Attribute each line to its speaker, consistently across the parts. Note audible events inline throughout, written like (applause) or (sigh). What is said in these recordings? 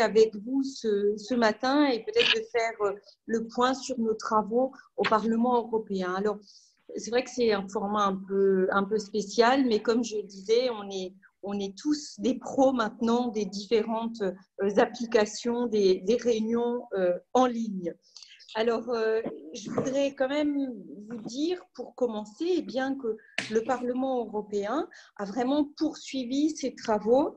Speaker 1: avec vous ce, ce matin et peut-être de faire le point sur nos travaux au Parlement européen. Alors, c'est vrai que c'est un format un peu, un peu spécial, mais comme je disais, on est, on est tous des pros maintenant des différentes euh, applications, des, réunions euh, en ligne. Alors, euh, je voudrais quand même vous dire, pour commencer, eh bien que le Parlement européen a vraiment poursuivi ses travaux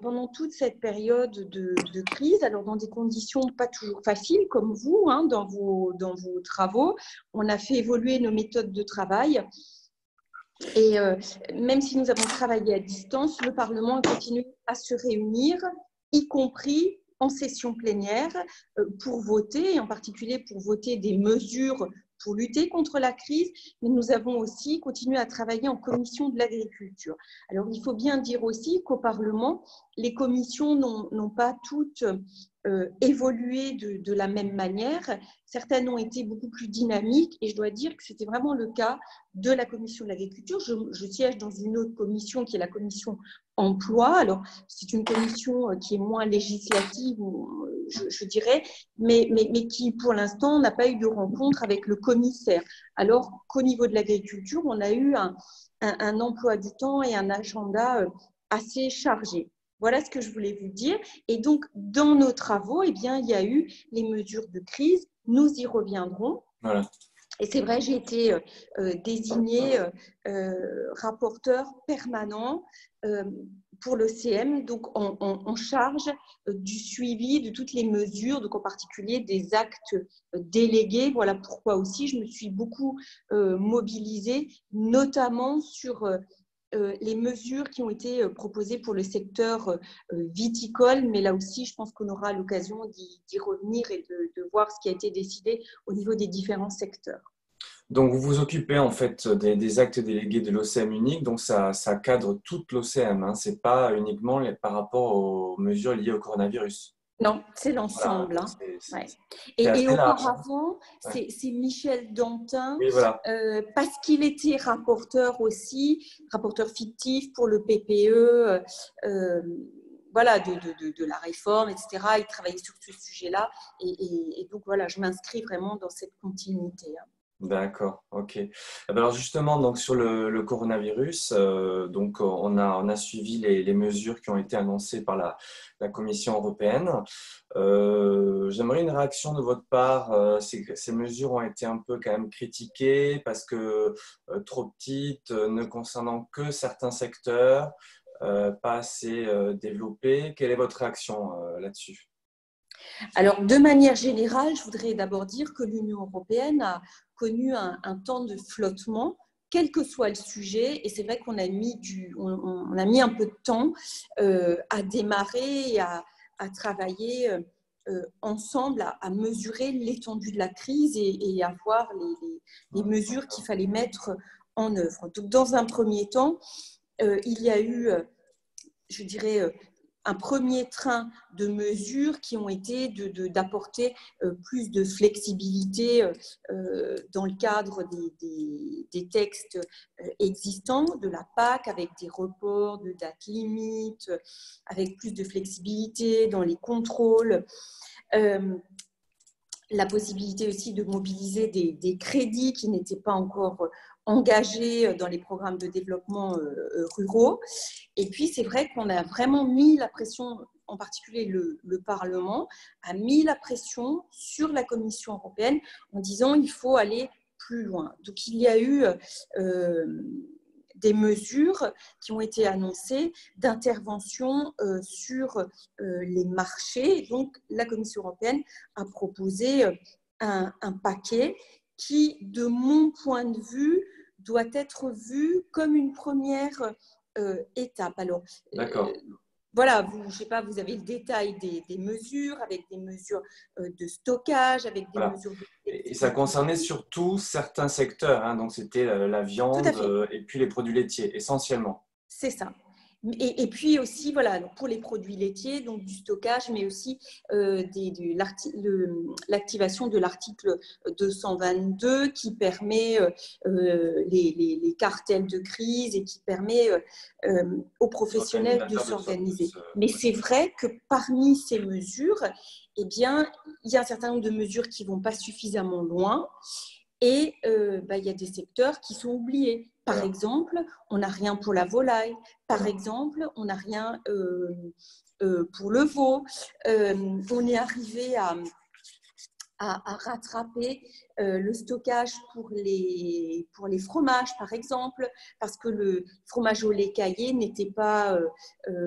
Speaker 1: pendant toute cette période de, crise, alors dans des conditions pas toujours faciles comme vous, hein, dans, vos, travaux. On a fait évoluer nos méthodes de travail et euh, même si nous avons travaillé à distance, le Parlement a continué à se réunir, y compris en session plénière, euh, pour voter, et en particulier pour voter des mesures pour lutter contre la crise, mais nous avons aussi continué à travailler en commission de l'agriculture. Alors, il faut bien dire aussi qu'au Parlement, les commissions n'ont pas toutes euh, évolué de, la même manière. Certaines ont été beaucoup plus dynamiques et je dois dire que c'était vraiment le cas de la commission de l'agriculture. Je, siège dans une autre commission qui est la commission emploi. Alors, c'est une commission euh, qui est moins législative, je, dirais, mais, mais, mais, qui, pour l'instant, n'a pas eu de rencontre avec le commissaire. Alors qu'au niveau de l'agriculture, on a eu un emploi du temps et un agenda euh, assez chargé. Voilà ce que je voulais vous dire. Et donc, dans nos travaux, eh bien, il y a eu les mesures de crise. Nous y reviendrons. Et c'est vrai, j'ai été euh, euh, désignée euh, rapporteur permanent pour l'OCM, donc en, charge du suivi de toutes les mesures, donc en particulier des actes délégués. Voilà pourquoi aussi je me suis beaucoup mobilisée, notamment sur euh, les mesures qui ont été euh, proposées pour le secteur euh, viticole, mais là aussi, je pense qu'on aura l'occasion d'y revenir et de, voir ce qui a été décidé au niveau des différents secteurs.
Speaker 2: Donc, vous vous occupez en fait des, actes délégués de l'OCM unique, donc ça, cadre toute l'OCM, hein. ce n'est pas uniquement par rapport aux mesures liées au coronavirus.
Speaker 1: Non, c'est l'ensemble. Hein. Et, auparavant, c'est Michel Dantin, euh, parce qu'il était rapporteur aussi, rapporteur fictif pour le PPE, euh, voilà, de, la réforme, etc. Il travaillait sur ce sujet-là. Et, donc, voilà, je m'inscris vraiment dans cette continuité. Hein.
Speaker 2: D'accord, ok. Eh ben alors justement, donc sur le, coronavirus, euh, donc on a, on a suivi les, mesures qui ont été annoncées par la, Commission européenne. Euh, j'aimerais une réaction de votre part. Euh, ces, ces, mesures ont été un peu quand même critiquées parce que trop petites, ne concernant que certains secteurs, pas assez développés. Quelle est votre réaction là-dessus?
Speaker 1: Alors, de manière générale, je voudrais d'abord dire que l'Union européenne a connu un, temps de flottement quel que soit le sujet, et c'est vrai qu'on a mis du, on, a mis un peu de temps euh, à démarrer et à, travailler euh, ensemble, à, mesurer l'étendue de la crise et, à voir les, mesures qu'il fallait mettre en œuvre. Donc, dans un premier temps, euh, il y a eu, je dirais, un premier train de mesures qui ont été d'apporter euh, plus de flexibilité euh, euh, dans le cadre des, textes existants de la PAC, avec des reports de dates limites, avec plus de flexibilité dans les contrôles. la possibilité aussi de mobiliser des crédits qui n'étaient pas encore engagés euh, dans les programmes de développement euh, euh, ruraux. Et puis, c'est vrai qu'on a vraiment mis la pression, en particulier le, Parlement, a mis la pression sur la Commission européenne en disant il faut aller plus loin. Donc, il y a eu des mesures qui ont été annoncées d'intervention sur les marchés. Donc, la Commission européenne a proposé un, un, paquet qui, de mon point de vue, doit être vu comme une première euh, étape. Alors,
Speaker 2: D'accord. Euh,
Speaker 1: voilà, vous, je sais pas, vous avez le détail des, mesures, avec des mesures euh, de stockage, avec des mesures.
Speaker 2: Et ça concernait surtout certains secteurs, hein, donc c'était la viande et puis les produits laitiers, essentiellement.
Speaker 1: C'est ça. Et, puis aussi, voilà, pour les produits laitiers, donc du stockage, mais aussi euh, l'activation de l'article 222 qui permet euh, euh, les, cartels de crise et qui permet aux professionnels de s'organiser. Mais c'est vrai que parmi ces mesures, eh bien, il y a un certain nombre de mesures qui ne vont pas suffisamment loin et bah, il y a des secteurs qui sont oubliés. Par exemple, on n'a rien pour la volaille. Par exemple, on n'a rien euh, euh, pour le veau. Euh, on est arrivé à, à, rattraper le stockage pour les, pour les fromages, par exemple, parce que le fromage au lait caillé n'était pas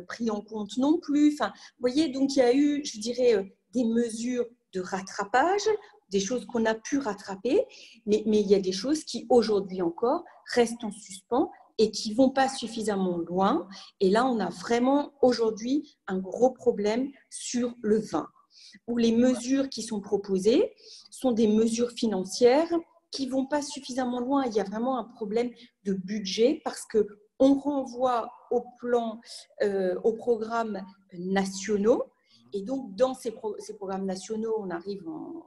Speaker 1: pris en compte non plus. Enfin, vous voyez, donc il y a eu, je dirais, des mesures de rattrapage des choses qu'on a pu rattraper, mais, il y a des choses qui aujourd'hui encore restent en suspens et qui vont pas suffisamment loin. Et là, on a vraiment aujourd'hui un gros problème sur le vin, où les mesures qui sont proposées sont des mesures financières qui vont pas suffisamment loin. Il y a vraiment un problème de budget parce que on renvoie au plan, euh, aux programmes nationaux. Et donc, dans ces, ces programmes nationaux, on arrive en,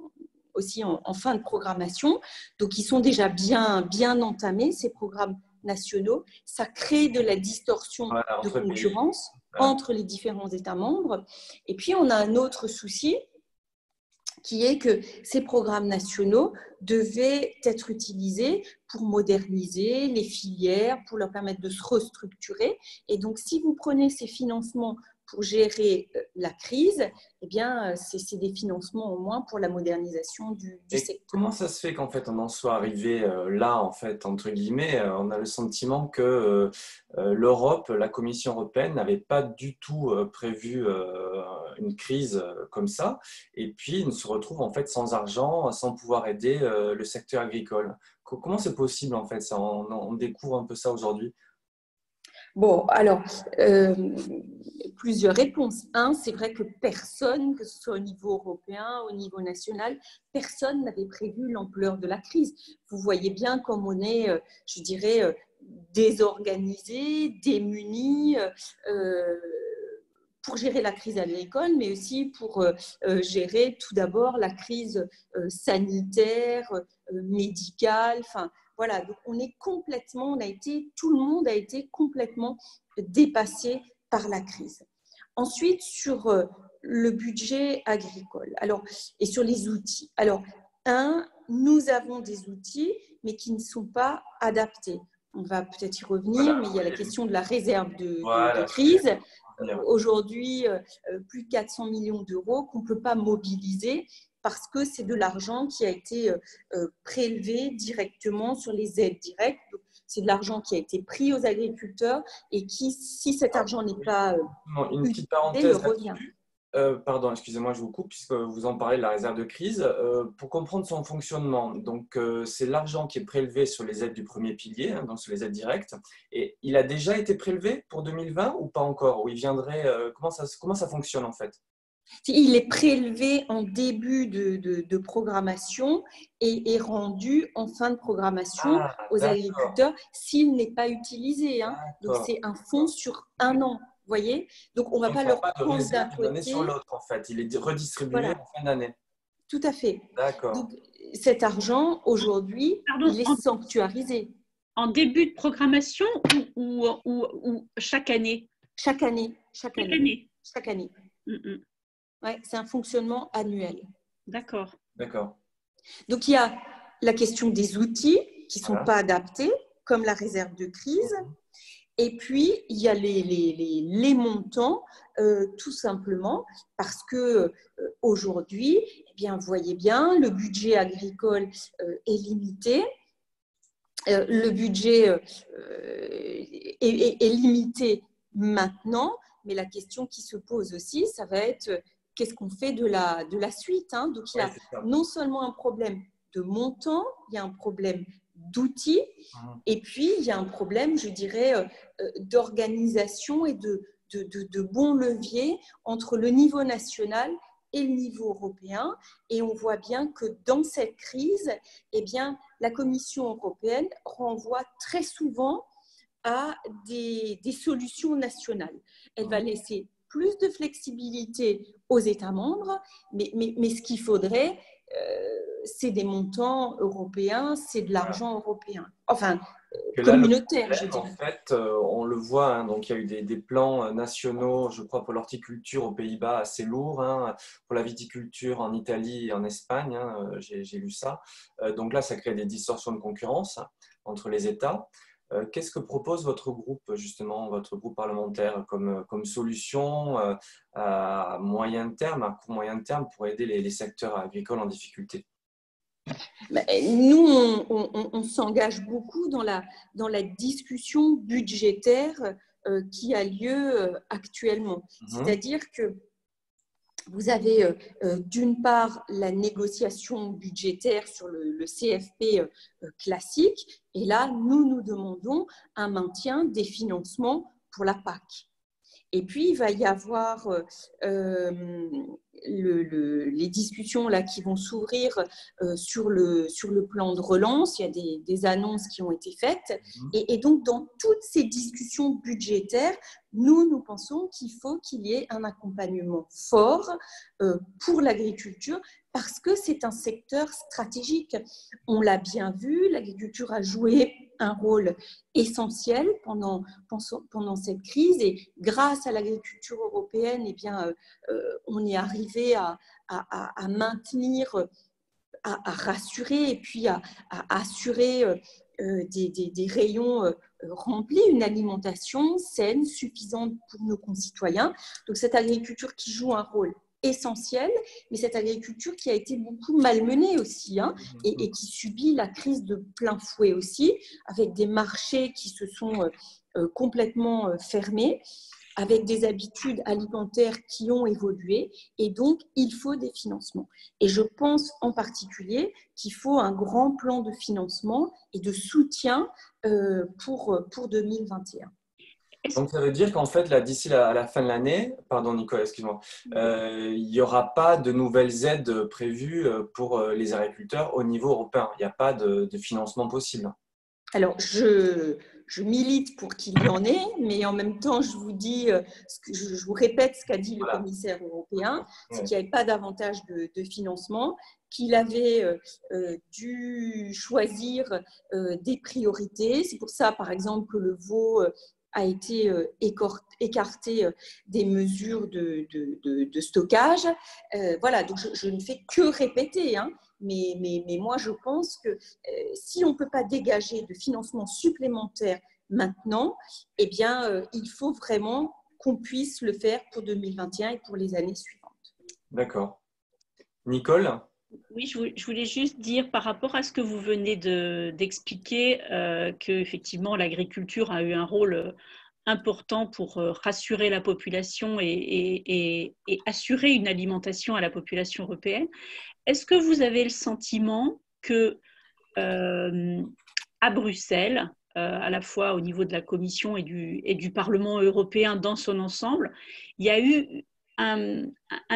Speaker 1: aussi en, fin de programmation. Donc, ils sont déjà bien, bien entamés, ces programmes nationaux. Ça crée de la distorsion de concurrence entre les différents États membres. Et puis, on a un autre souci qui est que ces programmes nationaux devaient être utilisés pour moderniser les filières, pour leur permettre de se restructurer. Et donc, si vous prenez ces financements pour gérer euh, la crise, eh bien, euh, c'est des financements au moins pour la modernisation du, secteur.
Speaker 2: Comment ça se fait qu'en fait on en soit arrivé euh, là, en fait, entre guillemets On a le sentiment que l'Europe, la Commission européenne, n'avait pas du tout prévu une crise comme ça, et puis on se retrouve en fait sans argent, sans pouvoir aider le secteur agricole. Comment c'est possible en fait ça on découvre un peu ça aujourd'hui?
Speaker 1: Bon, alors, euh, plusieurs réponses. Un, c'est vrai que personne, que ce soit au niveau européen, au niveau national, personne n'avait prévu l'ampleur de la crise. Vous voyez bien comme on est, euh, je dirais, euh, désorganisé, démuni. pour gérer la crise agricole, mais aussi pour gérer tout d'abord la crise sanitaire, médicale. Enfin, voilà, donc on est complètement, on a été, tout le monde a été complètement dépassé par la crise. Ensuite, sur euh, le budget agricole alors, et sur les outils. Alors, un, nous avons des outils, mais qui ne sont pas adaptés. On va peut-être y revenir, mais il y a la question de la réserve de, crise. Aujourd'hui, euh, plus de 400 millions d'euros qu'on ne peut pas mobiliser parce que c'est de l'argent qui a été euh, euh, prélevé directement sur les aides directes. C'est de l'argent qui a été pris aux agriculteurs et qui, si cet argent n'est pas
Speaker 2: euh, une petite parenthèse revient. pardon, excusez-moi, je vous coupe puisque vous en parlez de la réserve de crise. pour comprendre son fonctionnement, donc c'est l'argent qui est prélevé sur les aides du premier pilier, hein, donc sur les aides directes. Et il a déjà été prélevé pour 2020 ou pas encore? Ou il viendrait comment ça comment ça fonctionne en fait?
Speaker 1: Il est prélevé en début de, programmation et est rendu en fin de programmation ah, aux agriculteurs s'il n'est pas utilisé. Hein. Donc c'est un fonds sur un an. Voyez Donc on ne va pas leur prendre d'un côté.
Speaker 2: sur l'autre en fait. Il est redistribué en fin d'année.
Speaker 1: Tout à fait. D'accord. Donc cet argent aujourd'hui, il est sanctuarisé.
Speaker 3: En début de programmation ou, ou, chaque année?
Speaker 1: Chaque année. Chaque, année. Chaque année. Mm, mm. Ouais, c'est un fonctionnement annuel.
Speaker 3: D'accord.
Speaker 2: D'accord.
Speaker 1: Donc il y a la question des outils qui ne sont pas adaptés, comme la réserve de crise. Et puis, il y a les, les, les, montants, euh, tout simplement, parce que euh, aujourd'hui, eh bien, vous voyez bien, le budget agricole euh, est limité. le budget est, est, limité maintenant, mais la question qui se pose aussi, ça va être qu'est-ce qu'on fait de la, de la suite hein. Donc, il y a non seulement un problème de montant, il y a un problème d'outils, mmh. et puis il y a un problème, je dirais, euh, euh, d'organisation et de, de, de, bons leviers entre le niveau national et le niveau européen. Et on voit bien que dans cette crise, eh bien, la Commission européenne renvoie très souvent à des, solutions nationales. Elle va laisser plus de flexibilité aux États membres, mais, mais, ce qu'il faudrait, euh, c'est des montants européens, c'est de l'argent européen. Enfin, communautaire, je
Speaker 2: En fait, euh, on le voit, hein, donc il y a eu des, plans euh, nationaux, je crois, pour l'horticulture aux Pays-Bas assez lourds, hein, pour la viticulture en Italie et en Espagne, hein, j'ai lu ça. donc là, ça crée des distorsions de concurrence entre les États. Euh, qu'est-ce que propose votre groupe, justement, votre groupe parlementaire, comme, comme solution euh, à moyen terme, à court moyen terme, pour aider les, secteurs agricoles en difficulté?
Speaker 1: Bah, nous, on, s'engage beaucoup dans la, dans la discussion budgétaire euh, qui a lieu actuellement. Mhm. C'est-à-dire que vous avez euh, euh, d'une part la négociation budgétaire sur le, CFP euh, classique, et là, nous nous demandons un maintien des financements pour la PAC. Et puis, il va y avoir les discussions là, qui vont s'ouvrir euh, sur, le, sur le plan de relance. Il y a des, annonces qui ont été faites. Mhm. Et, donc, dans toutes ces discussions budgétaires, nous, nous pensons qu'il faut qu'il y ait un accompagnement fort euh, pour l'agriculture parce que c'est un secteur stratégique. On l'a bien vu, l'agriculture a joué un rôle essentiel pendant, pendant cette crise et grâce à l'agriculture européenne, eh bien, euh, euh, on est arrivé à, maintenir, à, rassurer et puis à, assurer euh, des, rayons remplis, une alimentation saine, suffisante pour nos concitoyens. Donc cette agriculture qui joue un rôle essentielle, mais cette agriculture qui a été beaucoup malmenée aussi hein, mmh, et, et, qui subit la crise de plein fouet aussi, avec des marchés qui se sont euh, euh, complètement euh, fermés, avec des habitudes alimentaires qui ont évolué, et donc il faut des financements. Et je pense en particulier qu'il faut un grand plan de financement et de soutien pour, pour 2021.
Speaker 2: Donc ça veut dire qu'en fait, là, d'ici la, la, fin de l'année, pardon Nicolas, excuse-moi, euh, il n'y aura pas de nouvelles aides prévues euh, pour euh, les agriculteurs au niveau européen. Il n'y a pas de, financement possible.
Speaker 1: Alors, je, je milite pour qu'il y en ait, mais en même temps, je vous dis, je, vous répète ce qu'a dit le commissaire européen, c'est qu'il n'y avait pas davantage de, de financement, qu'il avait dû choisir des priorités. C'est pour ça, par exemple, que le veau a été euh, écarté euh, des mesures de, stockage. Euh, voilà, donc je, ne fais que répéter, hein, mais, mais, mais, moi je pense que si on ne peut pas dégager de financement supplémentaire maintenant, eh bien, il faut vraiment qu'on puisse le faire pour 2021 et pour les années suivantes.
Speaker 2: D'accord. Nicole?
Speaker 3: Oui, je voulais juste dire par rapport à ce que vous venez d'expliquer euh, que l'agriculture a eu un rôle euh, important pour euh, rassurer la population et, assurer une alimentation à la population européenne. Est-ce que vous avez le sentiment que à Bruxelles, à la fois au niveau de la Commission et du, Parlement européen dans son ensemble, il y a eu un,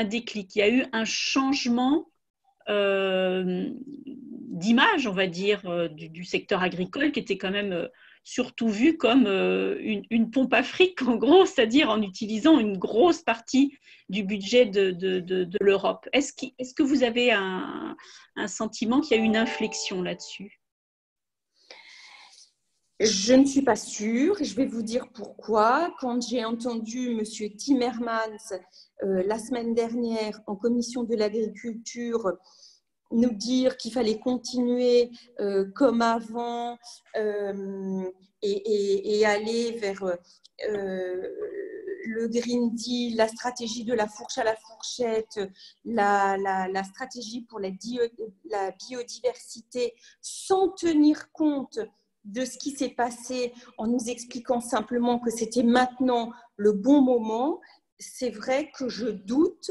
Speaker 3: déclic, il y a eu un changement d'image, on va dire, euh, du, secteur agricole qui était quand même euh, surtout vu comme une, pompe afrique, en gros, c'est-à-dire en utilisant une grosse partie du budget de, l'Europe. Est-ce que vous avez un, un sentiment qu'il y a une inflexion là-dessus?
Speaker 1: Je ne suis pas sûre. Je vais vous dire pourquoi. Quand j'ai entendu M. Timmermans euh, la semaine dernière en commission de l'agriculture nous dire qu'il fallait continuer euh, comme avant euh, et, aller vers le Green Deal, la stratégie de la fourche à la fourchette, la, stratégie pour la, biodiversité, sans tenir compte de ce qui s'est passé en nous expliquant simplement que c'était maintenant le bon moment, c'est vrai que je doute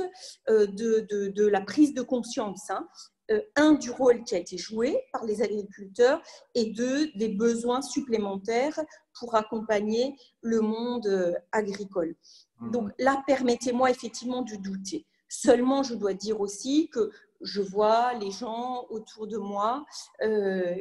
Speaker 1: euh, de, la prise de conscience. Hein. Euh, un, du rôle qui a été joué par les agriculteurs et deux, des besoins supplémentaires pour accompagner le monde euh, agricole. Mmh. Donc là, permettez-moi effectivement de douter. Seulement, je dois dire aussi que je vois les gens autour de moi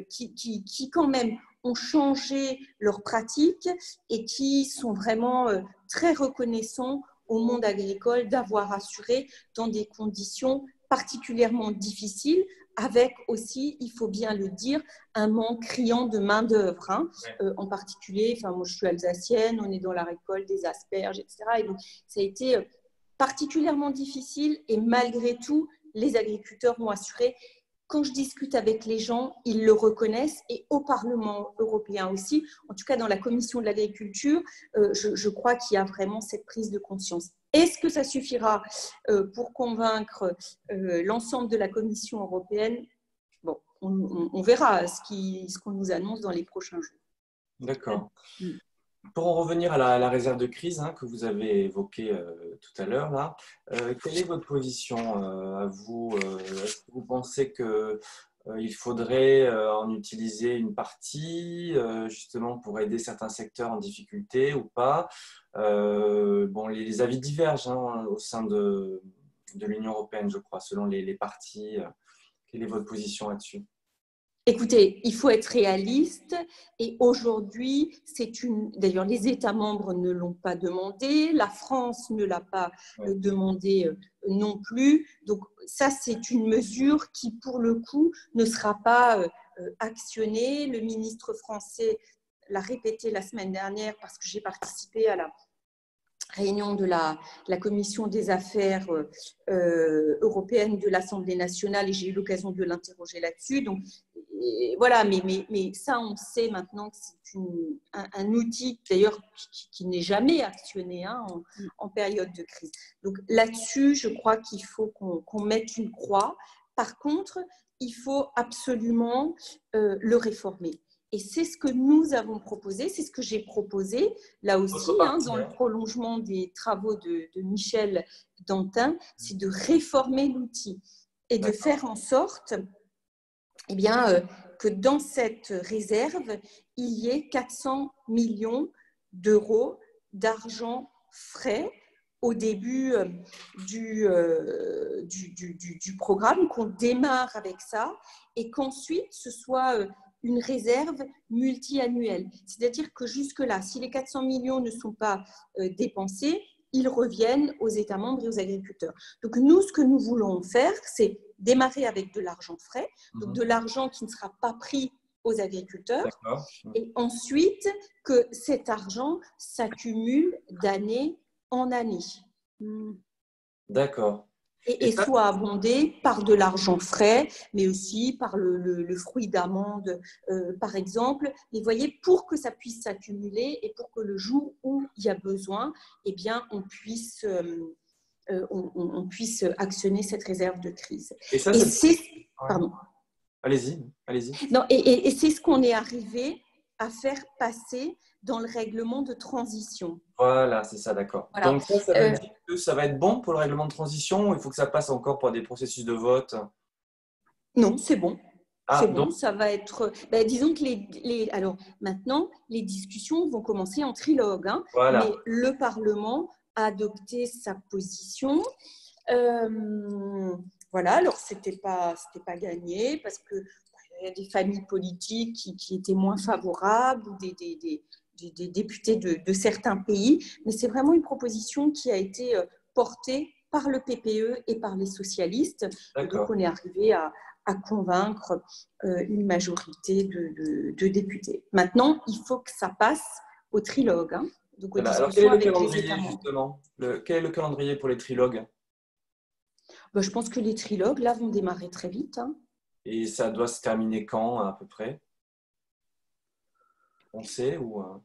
Speaker 1: qui, qui, qui, quand même ont changé leurs pratiques et qui sont vraiment très reconnaissants au monde agricole d'avoir assuré dans des conditions particulièrement difficiles, avec aussi, il faut bien le dire, un manque criant de main-d'œuvre. Hein. Euh, en particulier, enfin, moi je suis alsacienne, on est dans la récolte des asperges, etc. Et donc, ça a été euh, particulièrement difficile et malgré tout, les agriculteurs m'ont assuré quand je discute avec les gens, ils le reconnaissent et au Parlement européen aussi, en tout cas dans la commission de l'agriculture, euh, je, crois qu'il y a vraiment cette prise de conscience. Est-ce que ça suffira euh, pour convaincre euh, l'ensemble de la Commission européenne? Bon, on, verra ce qu'on nous annonce dans les prochains jours.
Speaker 2: D'accord. Mm. Pour en revenir à la, réserve de crise hein, que vous avez évoquée euh, tout à l'heure, euh, quelle est votre position euh, à vous Est-ce que vous pensez qu'il faudrait en utiliser une partie justement pour aider certains secteurs en difficulté ou pas? Bon, les, avis divergent hein, au sein de, de l'Union européenne, je crois, selon les, les partis. Quelle est votre position là-dessus?
Speaker 1: Écoutez, il faut être réaliste et aujourd'hui, c'est une. D'ailleurs, les États membres ne l'ont pas demandé, la France ne l'a pas euh, demandé euh, non plus. Donc, ça, c'est une mesure qui, pour le coup, ne sera pas euh, actionnée. Le ministre français l'a répété la semaine dernière parce que j'ai participé à la réunion de la, la commission des affaires européennes de l'Assemblée nationale et j'ai eu l'occasion de l'interroger là-dessus. Donc, voilà, mais, mais, mais, ça, on sait maintenant que c'est un, outil, d'ailleurs, qui, n'est jamais actionné hein, en, période de crise. Donc là-dessus, je crois qu'il faut qu'on mette une croix. Par contre, il faut absolument euh, le réformer. Et c'est ce que nous avons proposé, c'est ce que j'ai proposé là aussi, hein, dans le prolongement des travaux de, Michel Dantin, c'est de réformer l'outil et de faire en sorte eh bien, euh, que dans cette réserve, il y ait 400 millions d'euros d'argent frais au début euh, euh, du, du, du, programme, qu'on démarre avec ça et qu'ensuite ce soit une réserve multi-annuelle. C'est-à-dire que jusque-là, si les 400 millions ne sont pas dépensés, ils reviennent aux États membres et aux agriculteurs. Donc nous, ce que nous voulons faire, c'est démarrer avec de l'argent frais, donc mhm. de l'argent qui ne sera pas pris aux agriculteurs, et ensuite que cet argent s'accumule d'année en année.
Speaker 2: D'accord
Speaker 1: et, soit abondé par de l'argent frais, mais aussi par le, fruit d'amande, euh, par exemple. Et voyez, pour que ça puisse s'accumuler et pour que le jour où il y a besoin, eh bien, on puisse, euh, euh, on, puisse actionner cette réserve de crise.
Speaker 2: Et ça, c'est... Pardon. Allez-y, allez-y.
Speaker 1: Non, et, et c'est ce qu'on est arrivé à faire passer dans le règlement de transition.
Speaker 2: Voilà, c'est ça, d'accord. Donc ça, ça, veut euh, dire que ça va être bon pour le règlement de transition ou il faut que ça passe encore par des processus de vote?
Speaker 1: Non, c'est bon. Ah, c'est bon, ça va être. Ben, disons que les, les, Alors maintenant, les discussions vont commencer en trilogue. Hein, voilà. Mais le Parlement adopté sa position. Euh, voilà, alors c'était pas, c'était pas gagné parce que il y a des familles politiques qui, qui étaient moins favorables ou des, des, des, des, députés de, certains pays, mais c'est vraiment une proposition qui a été euh, portée par le PPE et par les socialistes. donc on est arrivé à, convaincre euh, une majorité de, députés. Maintenant, il faut que ça passe au trilogue. Hein.
Speaker 2: Donc, Alors, quel est le calendrier justement Quel est le calendrier pour les trilogues
Speaker 1: ben, Je pense que les trilogues, là, vont démarrer très vite. Hein.
Speaker 2: Et ça doit se terminer quand à peu près? On sait ou euh?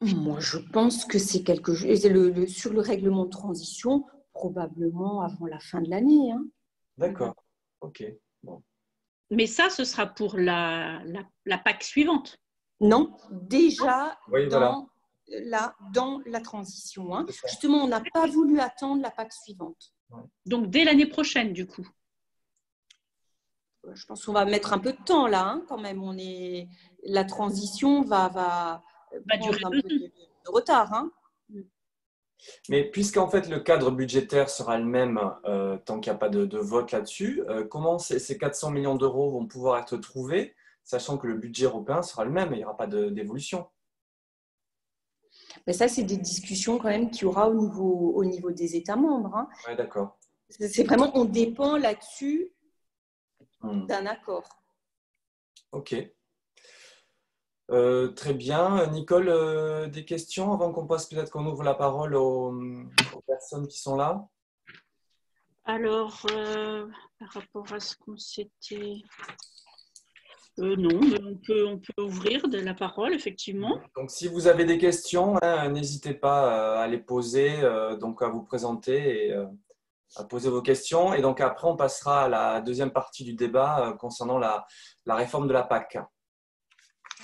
Speaker 1: Moi, je pense que c'est quelque chose. Le, sur le règlement de transition, probablement avant la fin de l'année. Hein.
Speaker 2: D'accord. Ok. Bon.
Speaker 3: Mais ça, ce sera pour la, la, PAC suivante?
Speaker 1: Non, déjà dans, la, dans la transition. Hein. Justement, on n'a pas voulu attendre la PAC suivante.
Speaker 3: Donc, dès l'année prochaine, du coup
Speaker 1: je pense qu'on va mettre un peu de temps là, hein, quand même. On est... La transition va, va,
Speaker 3: va durer un peu
Speaker 1: de, retard. Hein.
Speaker 2: Mais puisqu'en fait le cadre budgétaire sera le même euh, tant qu'il n'y a pas de, vote là-dessus, euh, comment ces, 400 millions d'euros vont pouvoir être trouvés, sachant que le budget européen sera le même et il n'y aura pas d'évolution?
Speaker 1: Mais ça, c'est des discussions quand même qu'il y aura au niveau, au niveau des États membres. Hein.
Speaker 2: Oui, d'accord.
Speaker 1: C'est vraiment, on dépend là-dessus hmm. d'un accord.
Speaker 2: Ok. Euh, très bien. Nicole, euh, des questions avant qu'on passe peut-être qu'on ouvre la parole aux, personnes qui sont là?
Speaker 3: Alors, euh, par rapport à ce qu'on s'était... non, on peut, on peut ouvrir de la parole, effectivement.
Speaker 2: Donc, si vous avez des questions, hein, n'hésitez pas à les poser, donc à vous présenter et à poser vos questions. Et donc, après, on passera à la deuxième partie du débat concernant la, la réforme de la PAC.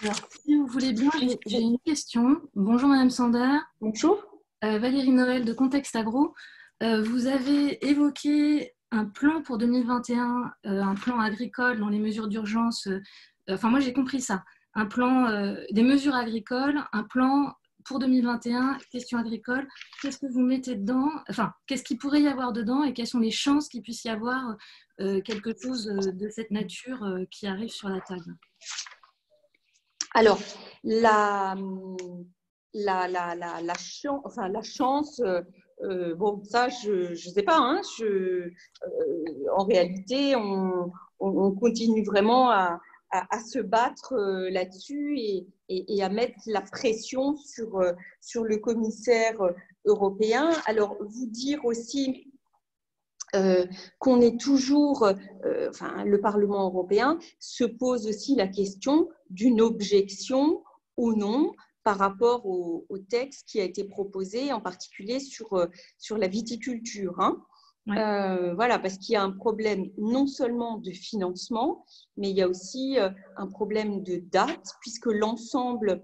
Speaker 4: Alors, si vous voulez bien, j'ai une question. Bonjour Madame Sander.
Speaker 1: Bonjour.
Speaker 4: Euh, Valérie Noël de Contexte Agro. Euh, vous avez évoqué un plan pour 2021, euh, un plan agricole dans les mesures d'urgence. enfin, moi j'ai compris ça. Un plan des mesures agricoles, un plan pour 2021, question agricole. Qu'est-ce que vous mettez dedans? Enfin, qu'est-ce qu'il pourrait y avoir dedans et quelles sont les chances qu'il puisse y avoir quelque chose de cette nature qui arrive sur la table?
Speaker 1: Alors, la, la, la, la, enfin, la chance euh, euh, bon, ça, je ne sais pas. Hein, euh, en réalité, on, on, continue vraiment à, se battre là-dessus et, à mettre la pression sur, le commissaire européen. Alors, vous dire aussi euh, qu'on est toujours, euh, enfin, le Parlement européen se pose aussi la question d'une objection ou non par rapport au, texte qui a été proposé, en particulier sur, euh, sur la viticulture. Hein. voilà, parce qu'il y a un problème non seulement de financement, mais il y a aussi un problème de date, puisque l'ensemble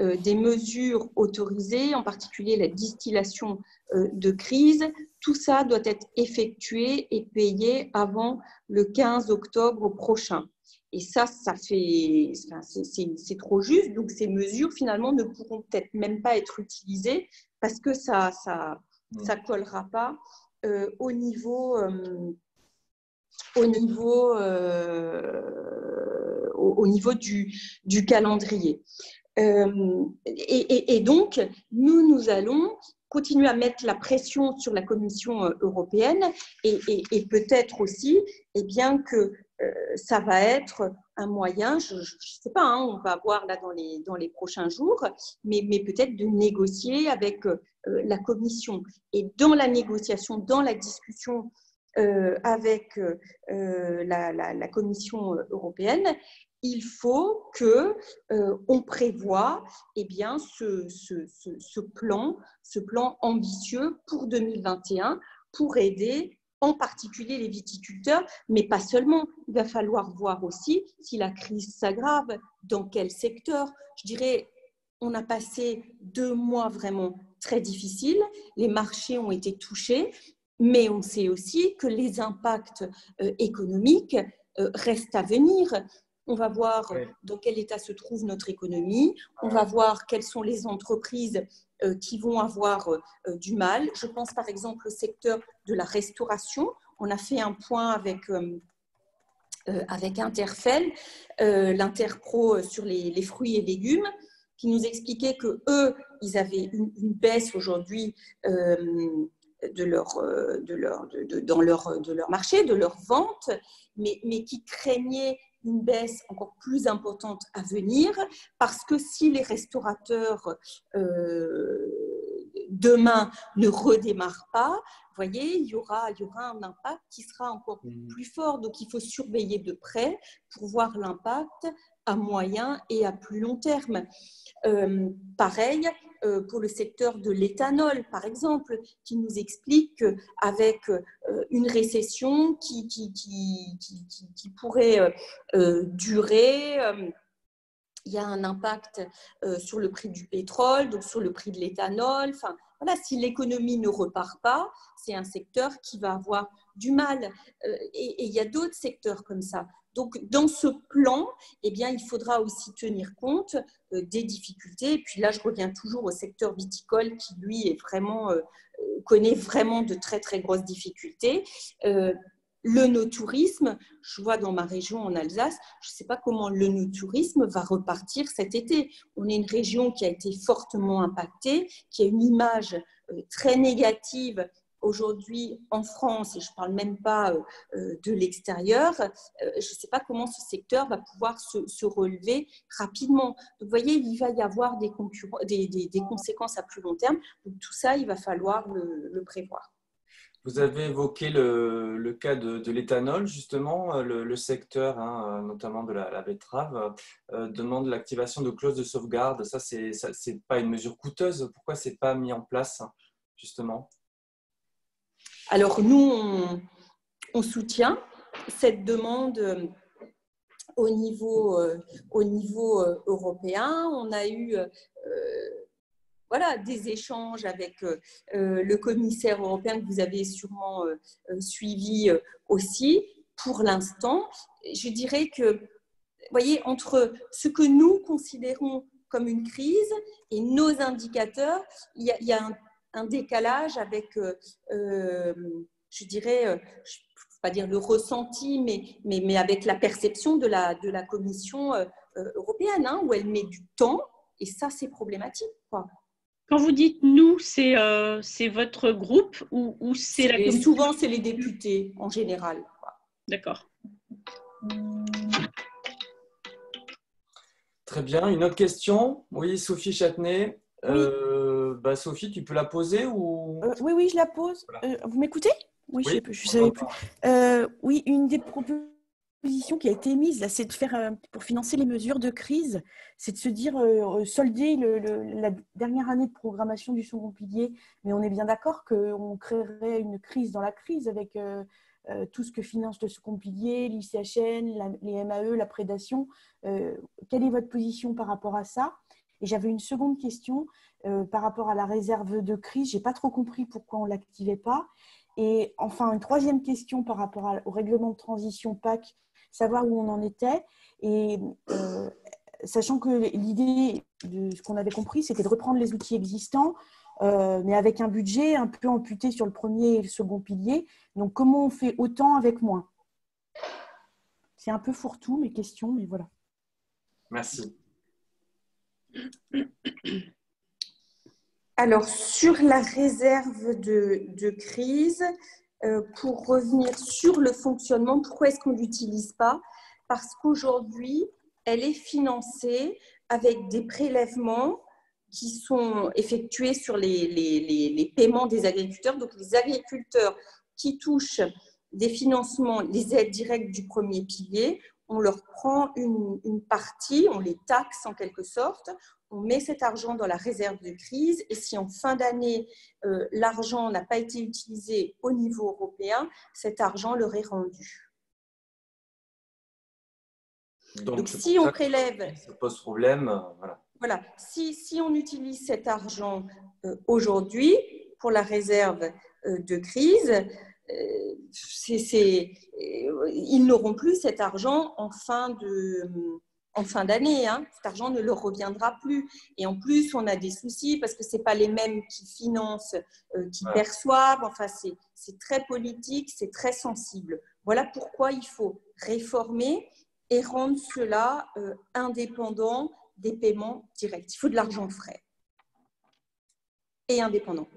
Speaker 1: des mesures autorisées, en particulier la distillation de crise, tout ça doit être effectué et payé avant le 15 octobre prochain. Et ça, ça fait, c'est trop juste. Donc, ces mesures, finalement, ne pourront peut-être même pas être utilisées parce que ça ça, ça collera pas euh, au niveau, euh, au niveau, euh, au, niveau du, du calendrier. Et, et, donc, nous, nous allons continuer à mettre la pression sur la Commission européenne et, peut-être aussi eh bien, que ça va être un moyen, je ne sais pas, hein, on va voir là dans les, prochains jours, mais, peut-être de négocier avec euh, la Commission. Et dans la négociation, dans la discussion avec la, Commission européenne, il faut que euh, on prévoit eh bien, ce, plan, ce plan ambitieux pour 2021 pour aider en particulier les viticulteurs, mais pas seulement. Il va falloir voir aussi si la crise s'aggrave, dans quel secteur. Je dirais, on a passé deux mois vraiment très difficiles, les marchés ont été touchés, mais on sait aussi que les impacts euh, économiques euh, restent à venir on va voir dans quel état se trouve notre économie, on va voir quelles sont les entreprises euh, qui vont avoir euh, du mal. Je pense par exemple au secteur de la restauration. On a fait un point avec, euh, avec Interfel, l'Interpro sur les, fruits et légumes, qui nous expliquait que eux, ils avaient une, baisse aujourd'hui de leur, de leur, dans leur, de leur marché, de leur vente, mais, mais qui craignaient une baisse encore plus importante à venir parce que si les restaurateurs euh, demain ne redémarrent pas, vous voyez, il y, aura, il y aura un impact qui sera encore mmh. plus fort. Donc, il faut surveiller de près pour voir l'impact à moyen et à plus long terme. Euh, pareil, pour le secteur de l'éthanol, par exemple, qui nous explique qu'avec euh, une récession qui, qui, qui, qui pourrait euh, durer, il y a un impact sur le prix du pétrole, donc sur le prix de l'éthanol. Enfin, voilà, si l'économie ne repart pas, c'est un secteur qui va avoir du mal. et il y a d'autres secteurs comme ça. Donc, dans ce plan, eh bien, il faudra aussi tenir compte des difficultés. Et puis là, je reviens toujours au secteur viticole qui, lui, est vraiment, connaît vraiment de très, très grosses difficultés. Le no-tourisme, je vois dans ma région en Alsace, je ne sais pas comment le no-tourisme va repartir cet été. On est une région qui a été fortement impactée, qui a une image euh, très négative aujourd'hui en France, et je ne parle même pas euh, euh, de l'extérieur, je ne sais pas comment ce secteur va pouvoir se, relever rapidement. Donc, vous voyez, il va y avoir des, conséquences à plus long terme. Donc, tout ça, il va falloir le prévoir.
Speaker 2: Vous avez évoqué le, cas de, l'éthanol, justement. Le, secteur, hein, notamment de la, betterave, euh, demande l'activation de clauses de sauvegarde. Ça, c'est n'est pas une mesure coûteuse. Pourquoi ce n'est pas mis en place, justement?
Speaker 1: Alors, nous, on, soutient cette demande euh, au niveau, euh, niveau européen. On a eu voilà, des échanges avec euh, euh, le commissaire européen que vous avez sûrement euh, suivi aussi. Pour l'instant, je dirais que, voyez, entre ce que nous considérons comme une crise et nos indicateurs, il y a, un, décalage avec, je dirais, je ne pas dire le ressenti, mais, mais, mais, avec la perception de la, de la Commission européenne, hein, où elle met du temps, et ça, c'est problématique. Quoi.
Speaker 3: Quand vous dites nous, c'est euh, votre groupe ou, ou c'est la
Speaker 1: Souvent, c'est les députés en général.
Speaker 3: D'accord.
Speaker 2: Très bien. Une autre question? Oui, Sophie Châtenay. Euh, bah, Sophie, tu peux la poser ou?
Speaker 5: Euh, Oui, oui, je la pose. vous m'écoutez?
Speaker 2: Oui,
Speaker 5: je ne savais plus. oui, une des propositions qui a été émise, là, c'est de faire, euh, pour financer les mesures de crise, c'est de se dire euh, solder la dernière année de programmation du second pilier. Mais on est bien d'accord qu'on créerait une crise dans la crise avec euh, tout ce que finance le second pilier, l'ICHN, les MAE, la prédation. quelle est votre position par rapport à ça? Et j'avais une seconde question par rapport à la réserve de crise. J'ai pas trop compris pourquoi on l'activait pas. Et enfin, une troisième question par rapport au règlement de transition PAC savoir où on en était. Et euh, sachant que l'idée de ce qu'on avait compris, c'était de reprendre les outils existants, euh, mais avec un budget un peu amputé sur le premier et le second pilier. Donc, comment on fait autant avec moins? C'est un peu fourre-tout mes questions, mais voilà.
Speaker 2: Merci.
Speaker 1: Alors, sur la réserve de, crise, euh, pour revenir sur le fonctionnement, pourquoi est-ce qu'on ne l'utilise pas? Parce qu'aujourd'hui, elle est financée avec des prélèvements qui sont effectués sur les, paiements des agriculteurs. Donc, les agriculteurs qui touchent des financements, les aides directes du premier pilier, on leur prend une, une, partie, on les taxe en quelque sorte, on met cet argent dans la réserve de crise et si en fin d'année, euh, l'argent n'a pas été utilisé au niveau européen, cet argent leur est rendu. Donc, si on prélève...
Speaker 2: Ça pose problème. Euh, voilà.
Speaker 1: voilà. Si, si, on utilise cet argent euh, aujourd'hui pour la réserve de crise, ils n'auront plus cet argent en fin de en fin d'année. Hein. Cet argent ne leur reviendra plus. Et en plus, on a des soucis parce que ce pas les mêmes qui financent, euh, qui perçoivent. Enfin, c'est très politique, c'est très sensible. Voilà pourquoi il faut réformer et rendre cela euh, indépendant des paiements directs. Il faut de l'argent frais et indépendant.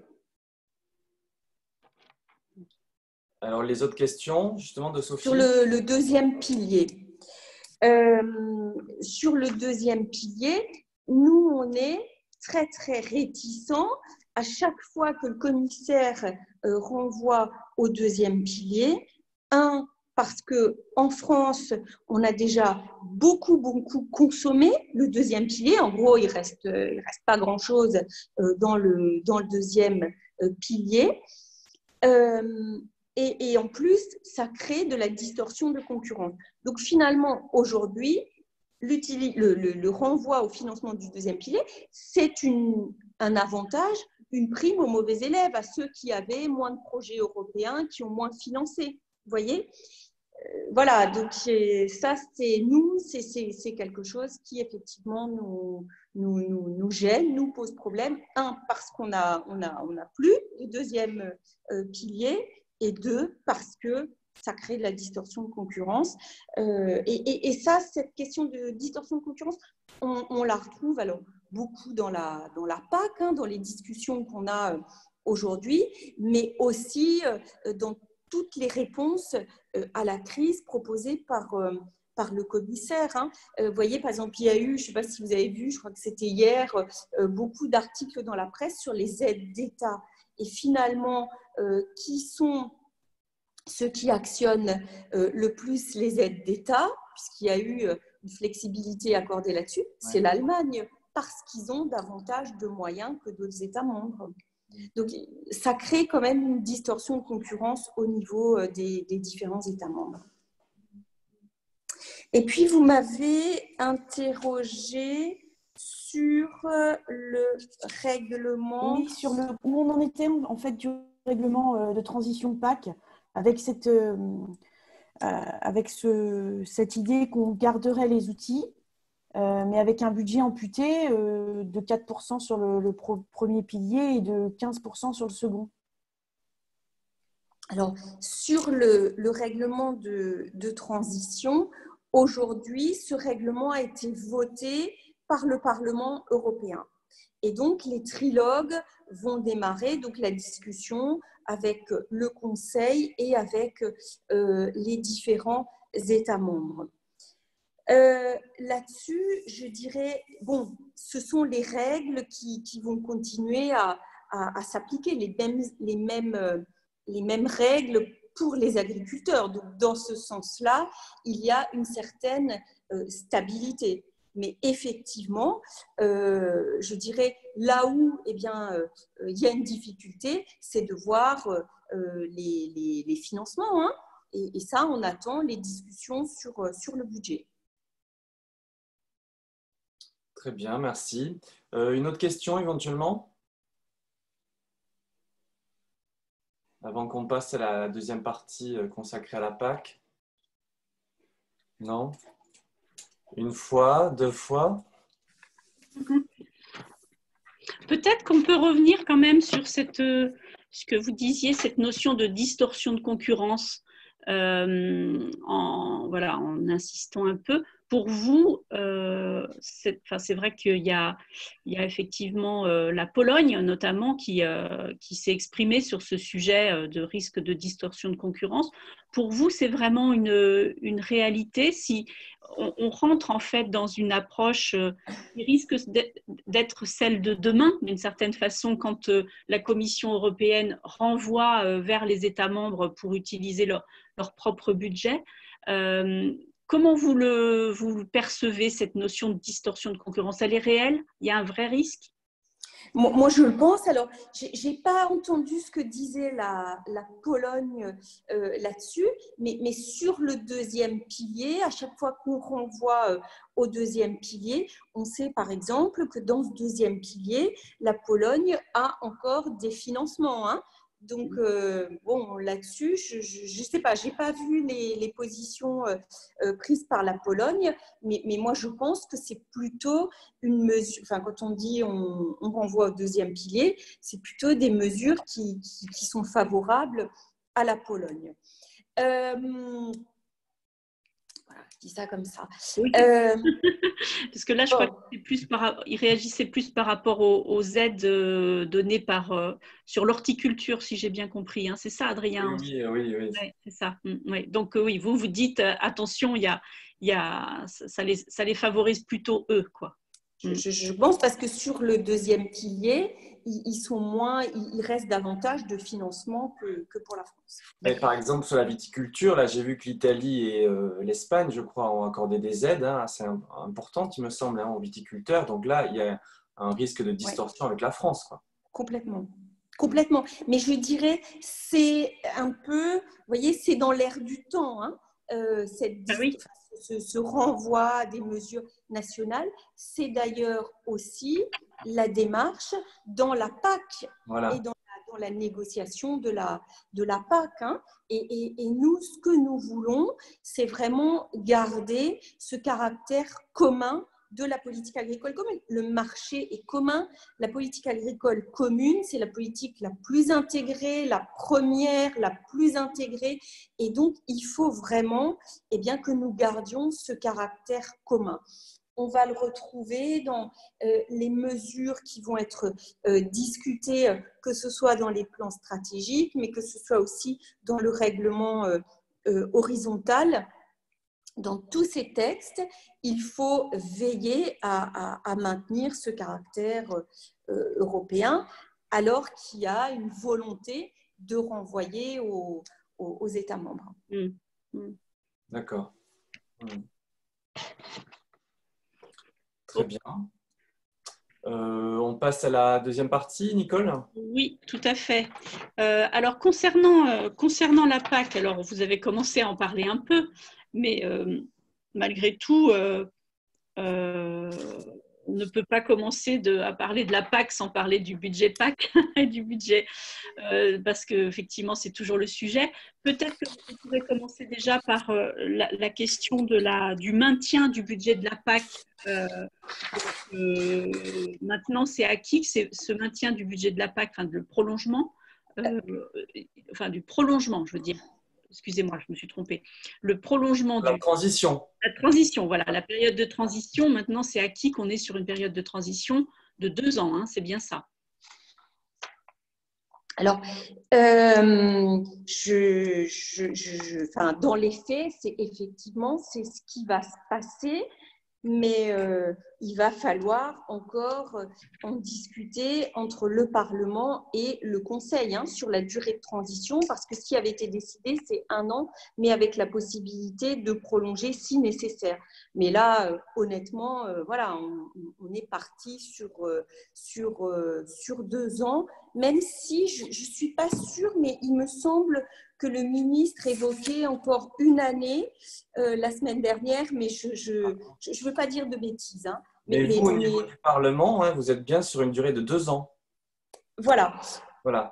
Speaker 2: Alors, les autres questions, justement, de Sophie
Speaker 1: Sur le deuxième pilier. Euh, sur le deuxième pilier, nous, on est très, très réticents à chaque fois que le commissaire euh, renvoie au deuxième pilier. Un, parce que en France, on a déjà beaucoup, beaucoup consommé le deuxième pilier. En gros, il reste, il reste pas grand-chose euh, dans le, dans le deuxième pilier. Et, en plus, ça crée de la distorsion de concurrence. Donc finalement, aujourd'hui, le, renvoi au financement du deuxième pilier, c'est un avantage une prime aux mauvais élèves, à ceux qui avaient moins de projets européens, qui ont moins financé. Vous voyez? Voilà, donc ça, c'est nous, c'est quelque chose qui effectivement nous, nous, nous, gêne, nous pose problème. Un, parce qu'on a, on a, on a plus de deuxième euh, pilier, et deux, parce que ça crée de la distorsion de concurrence. Euh, et, ça, cette question de distorsion de concurrence, on, la retrouve alors beaucoup dans la, dans la PAC, hein, dans les discussions qu'on a euh, aujourd'hui, mais aussi dans toutes les réponses euh, à la crise proposées par, euh, par le commissaire. Hein. Euh, vous voyez, par exemple, il y a eu, je ne sais pas si vous avez vu, je crois que c'était hier, beaucoup d'articles dans la presse sur les aides d'État. Et finalement, qui sont ceux qui actionnent le plus les aides d'État, puisqu'il y a eu une flexibilité accordée là-dessus, c'est l'Allemagne, parce qu'ils ont davantage de moyens que d'autres États membres. Donc, ça crée quand même une distorsion de concurrence au niveau euh, des, différents États membres. Et puis, vous m'avez interrogé sur euh, le règlement.
Speaker 5: Oui, sur le, où on en était en fait du règlement euh, de transition PAC, avec cette, avec ce, cette idée qu'on garderait les outils euh, mais avec un budget amputé euh, de 4% sur le, premier pilier et de 15% sur le second.
Speaker 1: Alors, sur le, règlement de, transition, aujourd'hui, ce règlement a été voté par le Parlement européen. Et donc, les trilogues vont démarrer, donc la discussion avec le Conseil et avec euh, les différents États membres. Euh, là-dessus, je dirais, bon, ce sont les règles qui, vont continuer à, s'appliquer, les mêmes, les, mêmes, les mêmes règles pour les agriculteurs. Donc, dans ce sens-là, il y a une certaine euh, stabilité. Mais effectivement, je dirais, là où eh bien, il y a une difficulté, c'est de voir les, financements. Hein. et, et, ça, on attend les discussions sur, sur le budget.
Speaker 2: Très bien, merci. Euh, une autre question éventuellement? Avant qu'on passe à la deuxième partie euh, consacrée à la PAC? Non? Une fois, deux fois. (laughs)
Speaker 3: Peut-être qu'on peut revenir quand même sur cette, euh, ce que vous disiez, cette notion de distorsion de concurrence, en, voilà, en insistant un peu pour vous, euh, c'est vrai qu'il y, a, effectivement euh, la Pologne notamment qui, euh, qui s'est exprimée sur ce sujet euh, de risque de distorsion de concurrence. Pour vous, c'est vraiment une, réalité si on, rentre en fait dans une approche qui risque d'être celle de demain, d'une certaine façon, quand la Commission européenne renvoie vers les États membres pour utiliser leur propre budget. Comment vous le, vous percevez, cette notion de distorsion de concurrence? Elle est réelle? Il y a un vrai risque?
Speaker 1: Moi, je le pense. Alors, je n'ai pas entendu ce que disait la, Pologne euh, là-dessus, mais, mais, sur le deuxième pilier, à chaque fois qu'on renvoie euh, au deuxième pilier, on sait par exemple que dans ce deuxième pilier, la Pologne a encore des financements. Hein. Donc, euh, bon, là-dessus, je ne sais pas, je n'ai pas vu les, positions euh, euh, prises par la Pologne, mais, moi, je pense que c'est plutôt une mesure, enfin, quand on dit on, renvoie au deuxième pilier, c'est plutôt des mesures qui, sont favorables à la Pologne dis ça comme ça.
Speaker 3: Euh, (laughs) Parce que là, je crois qu'il plus réagissait plus par rapport aux, aides euh, données par, euh, sur l'horticulture, si j'ai bien compris. Hein. C'est ça, Adrien
Speaker 2: Oui, oui, oui.
Speaker 3: c'est ça. Mm, Donc, oui, vous, vous dites, attention, il y a, il y a, ça, les, ça les favorise plutôt eux, quoi.
Speaker 1: Mm. Je, pense parce que sur le deuxième pilier, ils, sont moins, il reste davantage de financement que, pour la France.
Speaker 2: Mais par exemple, sur la viticulture, là, j'ai vu que l'Italie et euh, l'Espagne, je crois, ont accordé des aides hein, assez importantes, il me semble, hein, aux viticulteurs. Donc là, il y a un risque de distorsion avec la France. Quoi.
Speaker 1: Complètement. Complètement. Mais je dirais, c'est un peu, vous voyez, c'est dans l'air du temps. Hein, euh, cette, ah oui ce, renvoi à des mesures nationales. C'est d'ailleurs aussi la démarche dans la PAC et dans la, négociation de la, de la PAC. Hein. Et, et, nous, ce que nous voulons, c'est vraiment garder ce caractère commun de la politique agricole commune. Le marché est commun. La politique agricole commune, c'est la politique la plus intégrée, la première, la plus intégrée. Et donc, il faut vraiment eh bien, que nous gardions ce caractère commun. On va le retrouver dans euh, les mesures qui vont être euh, discutées, euh, que ce soit dans les plans stratégiques, mais que ce soit aussi dans le règlement horizontal dans tous ces textes, il faut veiller à, maintenir ce caractère euh, européen, alors qu'il y a une volonté de renvoyer aux, États membres. Mm.
Speaker 2: Mm. D'accord. Mm. Très bien. Euh, on passe à la deuxième partie, Nicole?
Speaker 3: Oui, tout à fait. Euh, alors, concernant, concernant la PAC, alors vous avez commencé à en parler un peu, mais euh, malgré tout, euh, euh, on ne peut pas commencer à parler de la PAC sans parler du budget PAC (laughs) et du budget, parce qu'effectivement, c'est toujours le sujet. Peut-être que vous pourrez commencer déjà par la, question de la, du maintien du budget de la PAC. maintenant, c'est acquis que ce maintien du budget de la PAC, enfin, le prolongement, enfin, du prolongement, je veux dire, excusez-moi, je me suis trompée, le prolongement
Speaker 2: de la transition.
Speaker 3: La transition, voilà, la période de transition. Maintenant, c'est acquis qu'on est sur une période de transition de deux ans, hein, c'est bien ça.
Speaker 1: Alors, euh, je, dans les faits, c'est effectivement c'est ce qui va se passer mais euh, il va falloir encore euh, en discuter entre le Parlement et le Conseil hein, sur la durée de transition, parce que ce qui avait été décidé, c'est un an, mais avec la possibilité de prolonger si nécessaire. Mais là, euh, honnêtement, voilà, on, est parti sur, sur, sur deux ans, même si je ne suis pas sûre, mais il me semble que le ministre évoquait encore une année euh, la semaine dernière, mais je ne veux pas dire de bêtises. Hein.
Speaker 2: Mais, vous, au niveau du Parlement, hein, vous êtes bien sur une durée de deux ans.
Speaker 1: Voilà.
Speaker 2: Voilà.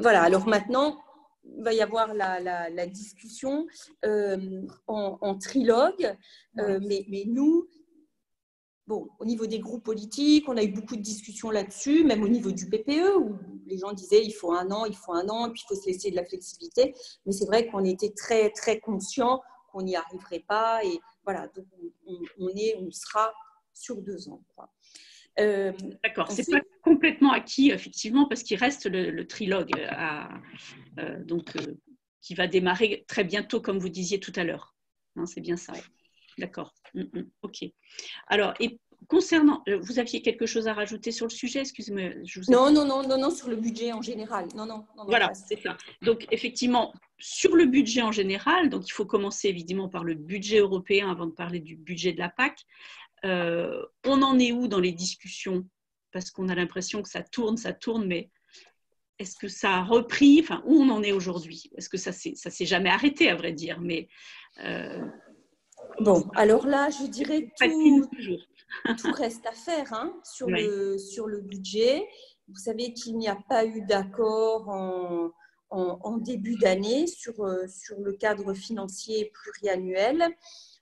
Speaker 1: Voilà. Alors maintenant, il va y avoir la, discussion euh, en, trilogue, euh, mais, mais, nous, Bon, au niveau des groupes politiques, on a eu beaucoup de discussions là-dessus, même au niveau du PPE, où les gens disaient il faut un an, il faut un an, et puis il faut se laisser de la flexibilité. Mais c'est vrai qu'on était très, très conscients qu'on n'y arriverait pas. Et voilà, donc on, est, on sera sur deux ans.
Speaker 3: Euh, D'accord, c'est pas complètement acquis, effectivement, parce qu'il reste le, trilogue à, euh, donc, euh, qui va démarrer très bientôt, comme vous disiez tout à l'heure. C'est bien ça. D'accord. Mm, mm, ok. Alors, et concernant, euh, vous aviez quelque chose à rajouter sur le sujet? Excusez-moi.
Speaker 1: Non, non, non, non, non, sur le budget en général. Non, non. non,
Speaker 3: voilà, c'est ça. Donc, effectivement, sur le budget en général, donc il faut commencer évidemment par le budget européen avant de parler du budget de la PAC. Euh, on en est où dans les discussions? Parce qu'on a l'impression que ça tourne, ça tourne, mais est-ce que ça a repris? Enfin, où on en est aujourd'hui? Est-ce que ça s'est jamais arrêté, à vrai dire? Mais euh,
Speaker 1: Bon, alors là, je dirais tout, (laughs) tout reste à faire hein, sur, le, sur le budget. Vous savez qu'il n'y a pas eu d'accord en, en, début d'année sur, euh, sur le cadre financier pluriannuel.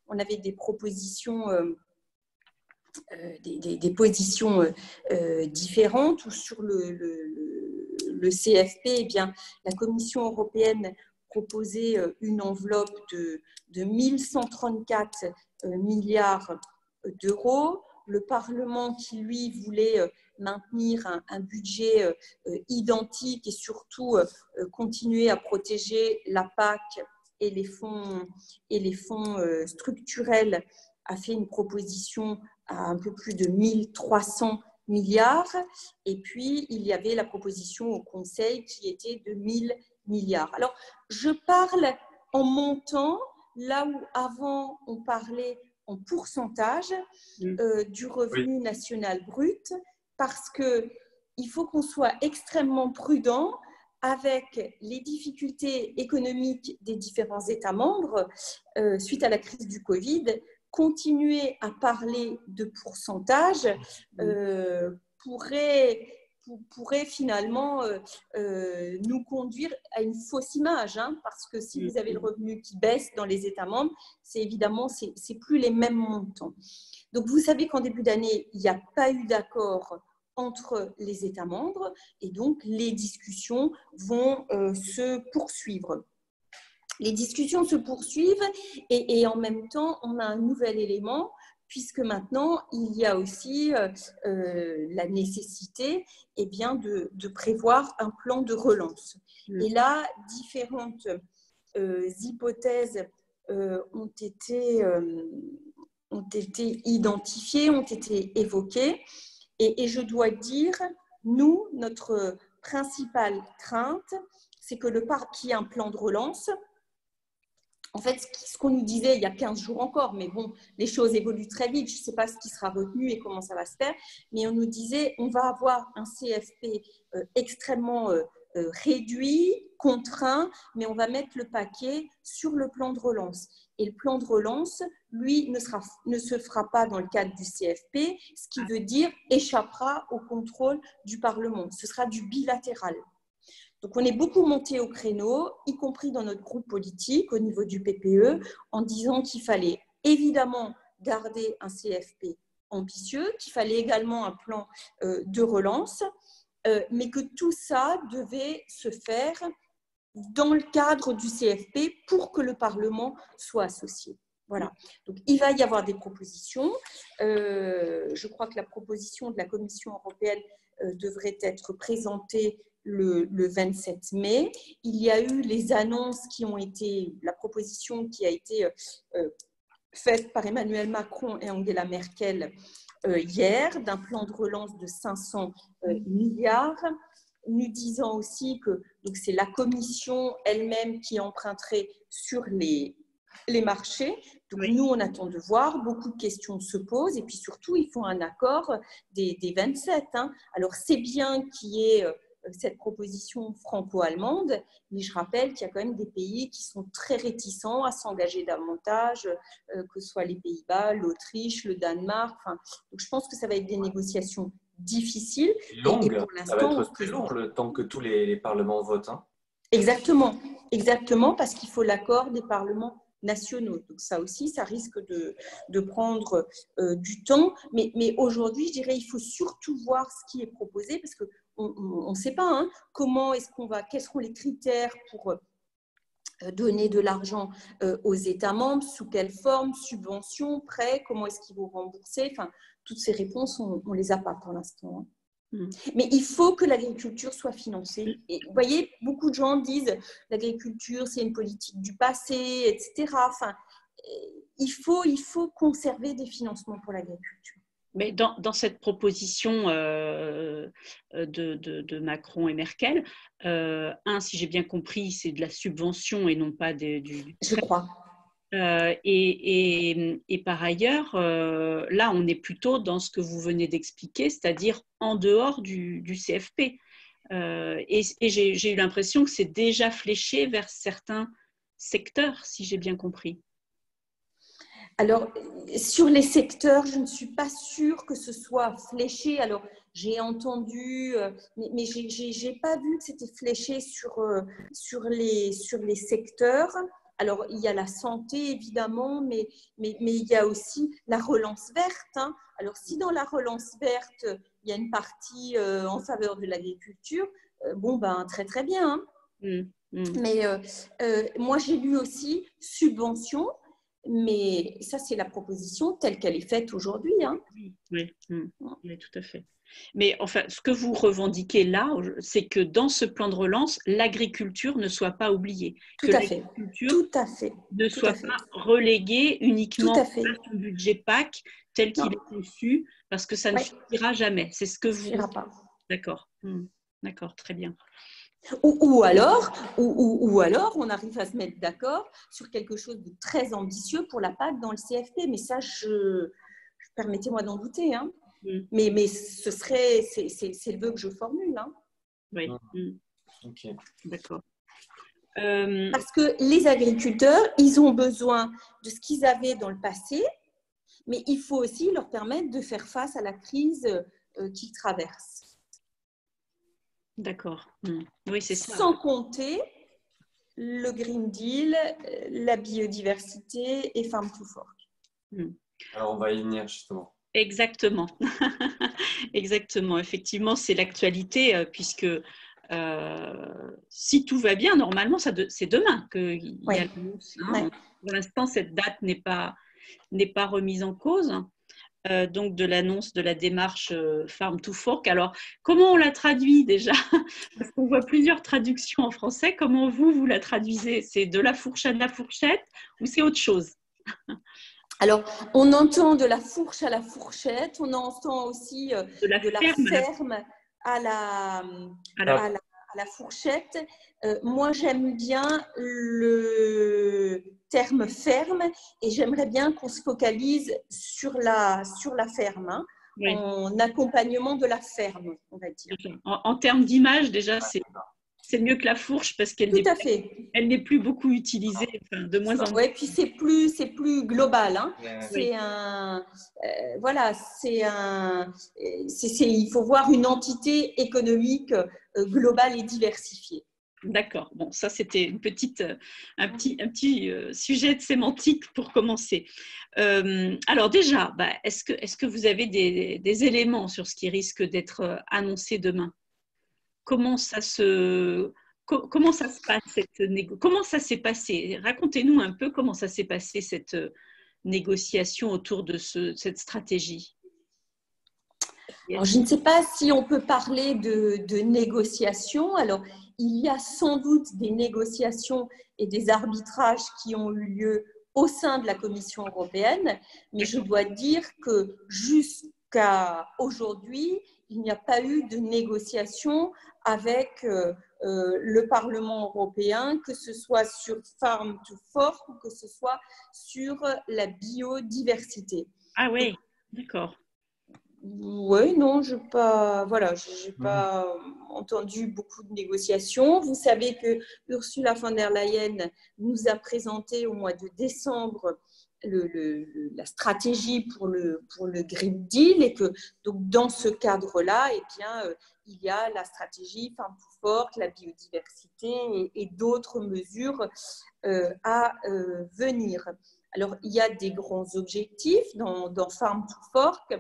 Speaker 1: On avait des propositions, euh, euh, des, des, positions différentes ou sur le, le, le CFP, eh bien, la Commission européenne proposer euh, une enveloppe de, de 1134 euh, milliards d'euros. Le Parlement qui, lui, voulait euh, maintenir un, budget identique et surtout continuer à protéger la PAC et les fonds, et les fonds structurels, a fait une proposition à un peu plus de 1300 milliards. Et puis, il y avait la proposition au Conseil qui était de 1000 milliards. Alors, je parle en montant, là où avant on parlait en pourcentage euh, du revenu national brut, parce que il faut qu'on soit extrêmement prudent avec les difficultés économiques des différents États membres euh, suite à la crise du Covid, continuer à parler de pourcentage, euh, pourrait, pourrait finalement nous conduire à une fausse image, hein, parce que si vous avez le revenu qui baisse dans les États membres, c'est évidemment c'est plus les mêmes montants. Donc vous savez qu'en début d'année, il n'y a pas eu d'accord entre les États membres et donc les discussions vont euh, se poursuivre. Les discussions se poursuivent et, en même temps, on a un nouvel élément puisque maintenant, il y a aussi euh, euh, la nécessité eh bien, de, prévoir un plan de relance. Mm. Et là, différentes hypothèses ont été, ont été identifiées, ont été évoquées. Et, je dois dire, nous, notre principale crainte, c'est que le parc qui ait un plan de relance. En fait, ce qu'on nous disait il y a 15 jours encore, mais bon, les choses évoluent très vite, je ne sais pas ce qui sera retenu et comment ça va se faire, mais on nous disait on va avoir un CFP euh, extrêmement euh, euh, réduit, contraint, mais on va mettre le paquet sur le plan de relance. Et le plan de relance, lui, ne, se fera pas dans le cadre du CFP, ce qui veut dire échappera au contrôle du Parlement. Ce sera du bilatéral. Donc on est beaucoup monté au créneau, y compris dans notre groupe politique au niveau du PPE, en disant qu'il fallait évidemment garder un CFP ambitieux, qu'il fallait également un plan euh, de relance, euh, mais que tout ça devait se faire dans le cadre du CFP pour que le Parlement soit associé. Voilà. Donc, il va y avoir des propositions. Euh, je crois que la proposition de la Commission européenne devrait être présentée le, 27 mai. Il y a eu les annonces qui ont été, la proposition qui a été faite par Emmanuel Macron et Angela Merkel euh, hier d'un plan de relance de 500 euh, milliards, nous disant aussi que c'est la Commission elle-même qui emprunterait sur les, les marchés. Donc nous, on attend de voir, beaucoup de questions se posent et puis surtout, il faut un accord des, des 27. Hein. Alors c'est bien qu'il y ait euh, cette proposition franco-allemande, mais je rappelle qu'il y a quand même des pays qui sont très réticents à s'engager davantage, euh, que ce soit les Pays-Bas, l'Autriche, le Danemark. Enfin, donc je pense que ça va être des négociations difficiles.
Speaker 2: Longues, ça va être plus long le temps que tous les, parlements votent. Hein.
Speaker 1: Exactement, exactement, parce qu'il faut l'accord des parlements nationaux. Donc ça aussi, ça risque de, de prendre euh, du temps. Mais, mais aujourd'hui, je dirais, il faut surtout voir ce qui est proposé, parce que on ne sait pas hein, comment est-ce qu'on va, quels seront les critères pour euh, donner de l'argent euh, aux États membres, sous quelle forme, subvention, prêt, comment est-ce qu'ils vont rembourser. Enfin, toutes ces réponses, on ne les a pas pour l'instant. Hein. Mm. Mais il faut que l'agriculture soit financée. Et vous voyez, beaucoup de gens disent l'agriculture, c'est une politique du passé, etc. Enfin, il faut, il faut conserver des financements pour l'agriculture.
Speaker 3: Mais dans, dans, cette proposition euh, euh, de, de, Macron et Merkel, euh, un, si j'ai bien compris, c'est de la subvention et non pas du.
Speaker 1: Je crois.
Speaker 3: et, et, et, par ailleurs, là, on est plutôt dans ce que vous venez d'expliquer, c'est-à-dire en dehors du, du CFP. et, et j'ai eu l'impression que c'est déjà fléché vers certains secteurs, si j'ai bien compris.
Speaker 1: Alors, sur les secteurs, je ne suis pas sûre que ce soit fléché. Alors, j'ai entendu, euh, mais, je n'ai pas vu que c'était fléché sur, euh, sur, les, sur les secteurs. Alors, il y a la santé, évidemment, mais, mais, mais il y a aussi la relance verte. Hein. Alors, si dans la relance verte, il y a une partie euh, en faveur de l'agriculture, bon, ben, très, très bien. Hein. Mmh, mmh. Mais moi, j'ai lu aussi subvention mais ça, c'est la proposition telle qu'elle est faite aujourd'hui. Hein.
Speaker 3: Oui, mm. oui, tout à fait. Mais enfin, ce que vous revendiquez là, c'est que dans ce plan de relance, l'agriculture ne soit pas oubliée.
Speaker 1: Tout
Speaker 3: que
Speaker 1: à fait. Tout à fait.
Speaker 3: Ne soit pas reléguée uniquement à, un budget PAC tel qu'il est conçu, parce que ça ne suffira jamais. C'est ce que vous.
Speaker 1: Ne pas.
Speaker 3: D'accord. Mm. D'accord, très bien.
Speaker 1: Ou, alors, ou, alors, on arrive à se mettre d'accord sur quelque chose de très ambitieux pour la PAC dans le CFP. Mais ça, je, permettez-moi d'en douter. Hein. Mm. Mais, mais ce serait, c'est, le vœu que je formule. Hein.
Speaker 3: Oui. Mm. Ok. D'accord.
Speaker 1: Euh, Parce que les agriculteurs, ils ont besoin de ce qu'ils avaient dans le passé, mais il faut aussi leur permettre de faire face à la crise qu'ils traversent.
Speaker 3: D'accord. Hmm. Oui, c'est ça.
Speaker 1: Sans compter le Green Deal, la biodiversité et Farm to Fork.
Speaker 2: Hmm. Alors, on va y venir justement.
Speaker 3: Exactement. (laughs) Exactement. Effectivement, c'est l'actualité, euh, puisque euh, si tout va bien, normalement, c'est demain qu'il y a l'annonce. Hein. Pour l'instant, cette date n'est pas, pas remise en cause. Euh, donc de l'annonce de la démarche Farm to Fork. Alors, comment on la traduit déjà? (laughs) Parce qu'on voit plusieurs traductions en français. Comment vous, vous la traduisez? C'est de la fourchette à la fourchette ou c'est autre chose? (laughs)
Speaker 1: Alors, on entend de la fourche à la fourchette, on entend aussi euh, de la, ferme, à, la, la, fourchette. Euh, moi, j'aime bien le terme ferme et j'aimerais bien qu'on se focalise sur la, sur la ferme. Hein, en accompagnement de la ferme, on va dire.
Speaker 3: En, en termes d'image, déjà, c'est c'est mieux que la fourche parce qu'elle n'est, elle n'est plus beaucoup utilisée, de moins en moins.
Speaker 1: Oui, puis c'est plus, c'est plus global. Hein. C'est un, euh, voilà, c'est un, c'est, il faut voir une entité économique euh, globale et diversifiée.
Speaker 3: D'accord. Bon, ça c'était une petite, euh, un petit, un petit sujet de sémantique pour commencer. alors déjà, bah, est-ce que, est-ce que vous avez des, éléments sur ce qui risque d'être annoncé demain? Comment ça se comment ça se passe cette comment ça s'est passé? Racontez-nous un peu comment ça s'est passé cette euh, négociation autour de cette stratégie.
Speaker 1: Je ne sais pas si on peut parler de, de négociation. Alors, il y a sans doute des négociations et des arbitrages qui ont eu lieu au sein de la Commission européenne, mais je dois dire que jusqu'à aujourd'hui, il n'y a pas eu de négociation avec euh, euh, le Parlement européen, que ce soit sur Farm to Fork ou que ce soit sur la biodiversité.
Speaker 3: Ah oui, d'accord.
Speaker 1: Oui, non, je pas, voilà, j'ai pas entendu beaucoup de négociations. Vous savez que Ursula von der Leyen nous a présenté au mois de décembre le, la stratégie pour le, pour le Green Deal et que donc dans ce cadre-là, eh bien, euh, il y a la stratégie Farm to Fork, la biodiversité et, d'autres mesures euh, à euh, venir. Alors, il y a des grands objectifs dans, dans Farm to Fork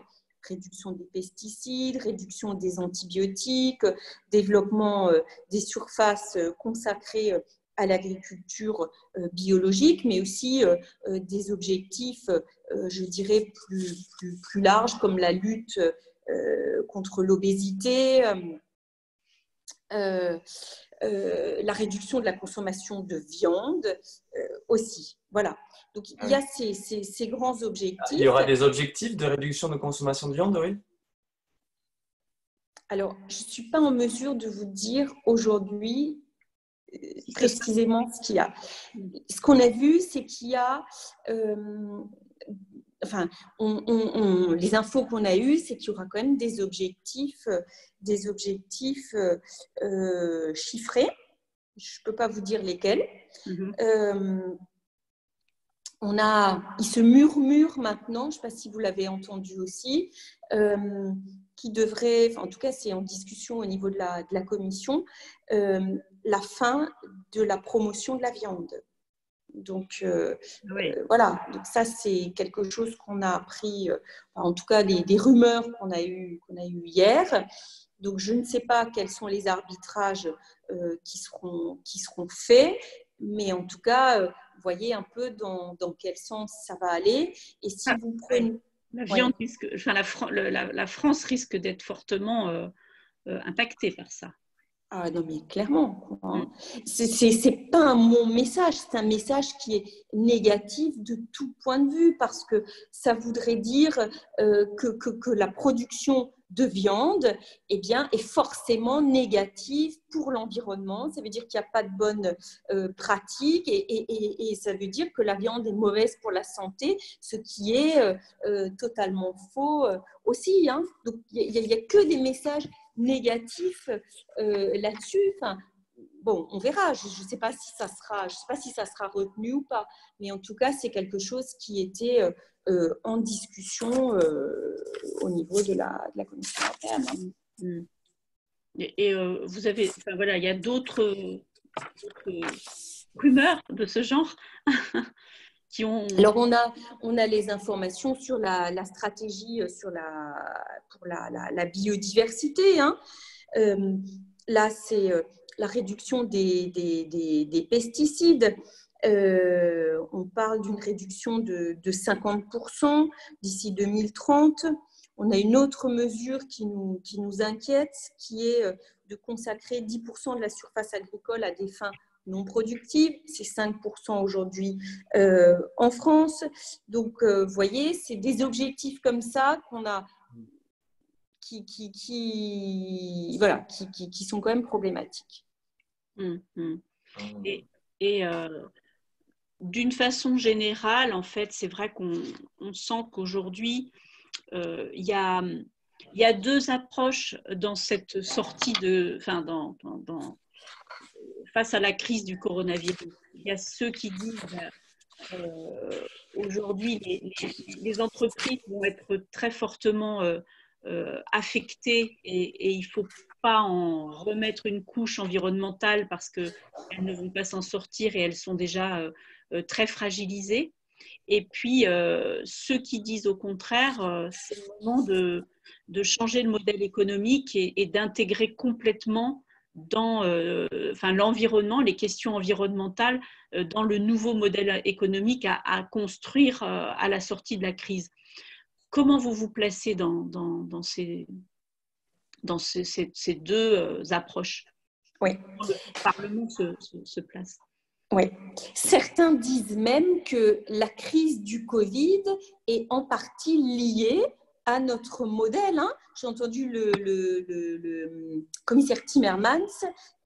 Speaker 1: réduction des pesticides, réduction des antibiotiques, développement des surfaces consacrées à l'agriculture euh, biologique, mais aussi euh, euh, des objectifs, je dirais, plus, plus, plus, larges, comme la lutte contre l'obésité, la réduction de la consommation de viande aussi. Voilà. Donc, il y a ces, ces, ces, grands objectifs.
Speaker 2: Il y aura des objectifs de réduction de consommation de viande, oui
Speaker 1: alors, je ne suis pas en mesure de vous dire aujourd'hui précisément ce qu'il y a. Ce qu'on a vu, c'est qu'il y a, euh, enfin, les infos qu'on a eues, c'est qu'il y aura quand même des objectifs, des objectifs euh, chiffrés. Je ne peux pas vous dire lesquels. Euh, on a, il se murmure maintenant, je ne sais pas si vous l'avez entendu aussi, qui devrait, en tout cas c'est en discussion au niveau de la, de la commission, la fin de la promotion de la viande. Donc euh, euh, voilà, donc ça c'est quelque chose qu'on a appris, euh, en tout cas des, rumeurs qu'on a eues qu'on a eu hier. Donc je ne sais pas quels sont les arbitrages qui, seront, qui seront faits, mais en tout cas, voyez un peu dans, dans, quel sens ça va aller. Et si ah, vous prenez...
Speaker 3: La, viande risque, enfin, la, la, France risque d'être fortement impactée par ça.
Speaker 1: Ah non, mais clairement. Mm. Ce n'est pas mon message, c'est un message qui est négatif de tout point de vue parce que ça voudrait dire euh, que, que, la production de viande eh bien, est forcément négative pour l'environnement. Ça veut dire qu'il n'y a pas de bonne euh, pratique et, et, et, ça veut dire que la viande est mauvaise pour la santé, ce qui est euh, totalement faux aussi. Hein. Donc il n'y a, a, que des messages négatif euh, là-dessus. Bon, on verra. Je ne sais pas si ça sera, je sais pas si ça sera retenu ou pas, mais en tout cas, c'est quelque chose qui était en discussion au niveau de la, de la Commission européenne.
Speaker 3: Mm. Et, vous avez, voilà, il y a d'autres rumeurs de ce genre? (laughs)
Speaker 1: qui ont... Alors, on a, on a les informations sur la, la stratégie sur la, pour la, la, biodiversité. Hein. Euh, là, c'est euh, la réduction des, des, des, pesticides. Euh, on parle d'une réduction de, de 50% d'ici 2030. On a une autre mesure qui nous, qui nous inquiète, qui est de consacrer 10% de la surface agricole à des fins non productives. C'est 5% aujourd'hui euh, en France. Donc, euh, vous voyez, c'est des objectifs comme ça qu'on a, qui, qui, qui, voilà, qui, qui, sont quand même problématiques.
Speaker 3: Hum, hum. Et, et euh, d'une façon générale, en fait, c'est vrai qu'on on sent qu'aujourd'hui, il y a il y a deux approches dans cette sortie de, enfin, dans, dans, face à la crise du coronavirus. Il y a ceux qui disent euh, aujourd'hui les, entreprises vont être très fortement euh, euh, affectées et, il ne faut pas en remettre une couche environnementale parce qu'elles ne vont pas s'en sortir et elles sont déjà très fragilisées. Et puis, ceux qui disent au contraire, c'est le moment de, changer le modèle économique et d'intégrer complètement dans euh, enfin, l'environnement, les questions environnementales euh, dans le nouveau modèle économique à, construire euh, à la sortie de la crise. Comment vous vous placez dans, dans, dans ces, dans ces, ces, deux approches?
Speaker 1: Oui.
Speaker 3: Le Parlement se, se, place?
Speaker 1: Oui. Certains disent même que la crise du Covid est en partie liée à notre modèle. Hein. J'ai entendu le, le, commissaire Timmermans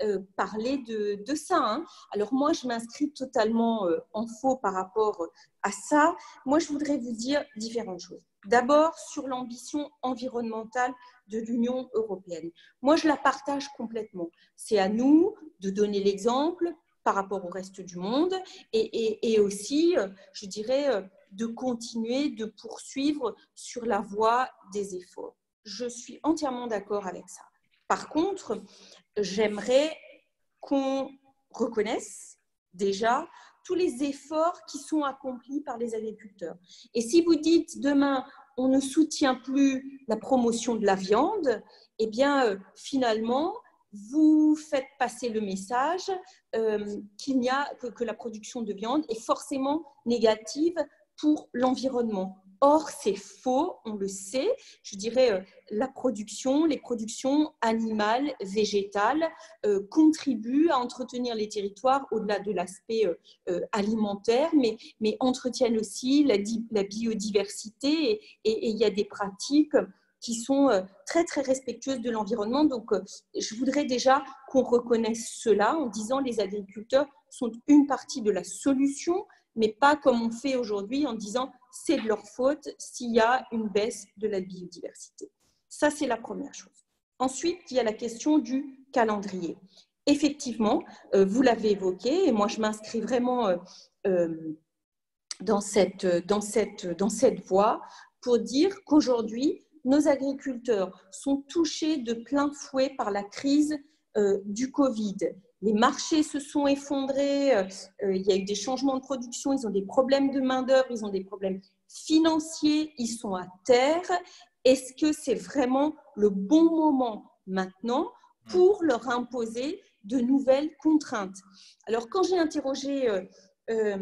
Speaker 1: euh, parler de, ça. Hein. Alors moi, je m'inscris totalement euh, en faux par rapport à ça. Moi, je voudrais vous dire différentes choses. D'abord, sur l'ambition environnementale de l'Union européenne. Moi, je la partage complètement. C'est à nous de donner l'exemple par rapport au reste du monde et aussi, euh, je dirais, de continuer de poursuivre sur la voie des efforts. Je suis entièrement d'accord avec ça. Par contre, j'aimerais qu'on reconnaisse déjà tous les efforts qui sont accomplis par les agriculteurs. Et si vous dites demain, on ne soutient plus la promotion de la viande, eh bien, euh, finalement, vous faites passer le message euh, qu'il n'y a que, que, la production de viande est forcément négative pour l'environnement. Or, c'est faux, on le sait. Je dirais, euh, la production, les productions animales, végétales euh, contribuent à entretenir les territoires au-delà de l'aspect euh, alimentaire, mais, entretiennent aussi la, la biodiversité et il y a des pratiques qui sont très très respectueuses de l'environnement. Donc, je voudrais déjà qu'on reconnaisse cela en disant les agriculteurs sont une partie de la solution, mais pas comme on fait aujourd'hui en disant c'est de leur faute s'il y a une baisse de la biodiversité. Ça, c'est la première chose. Ensuite, il y a la question du calendrier. Effectivement, euh, vous l'avez évoqué, et moi je m'inscris vraiment euh, euh, dans, cette, dans, cette, dans cette voie pour dire qu'aujourd'hui, nos agriculteurs sont touchés de plein fouet par la crise du Covid les marchés se sont effondrés, euh, euh, il y a eu des changements de production, ils ont des problèmes de main-d'œuvre, ils ont des problèmes financiers, ils sont à terre. Est-ce que c'est vraiment le bon moment maintenant pour leur imposer de nouvelles contraintes? Alors, quand j'ai interrogé euh,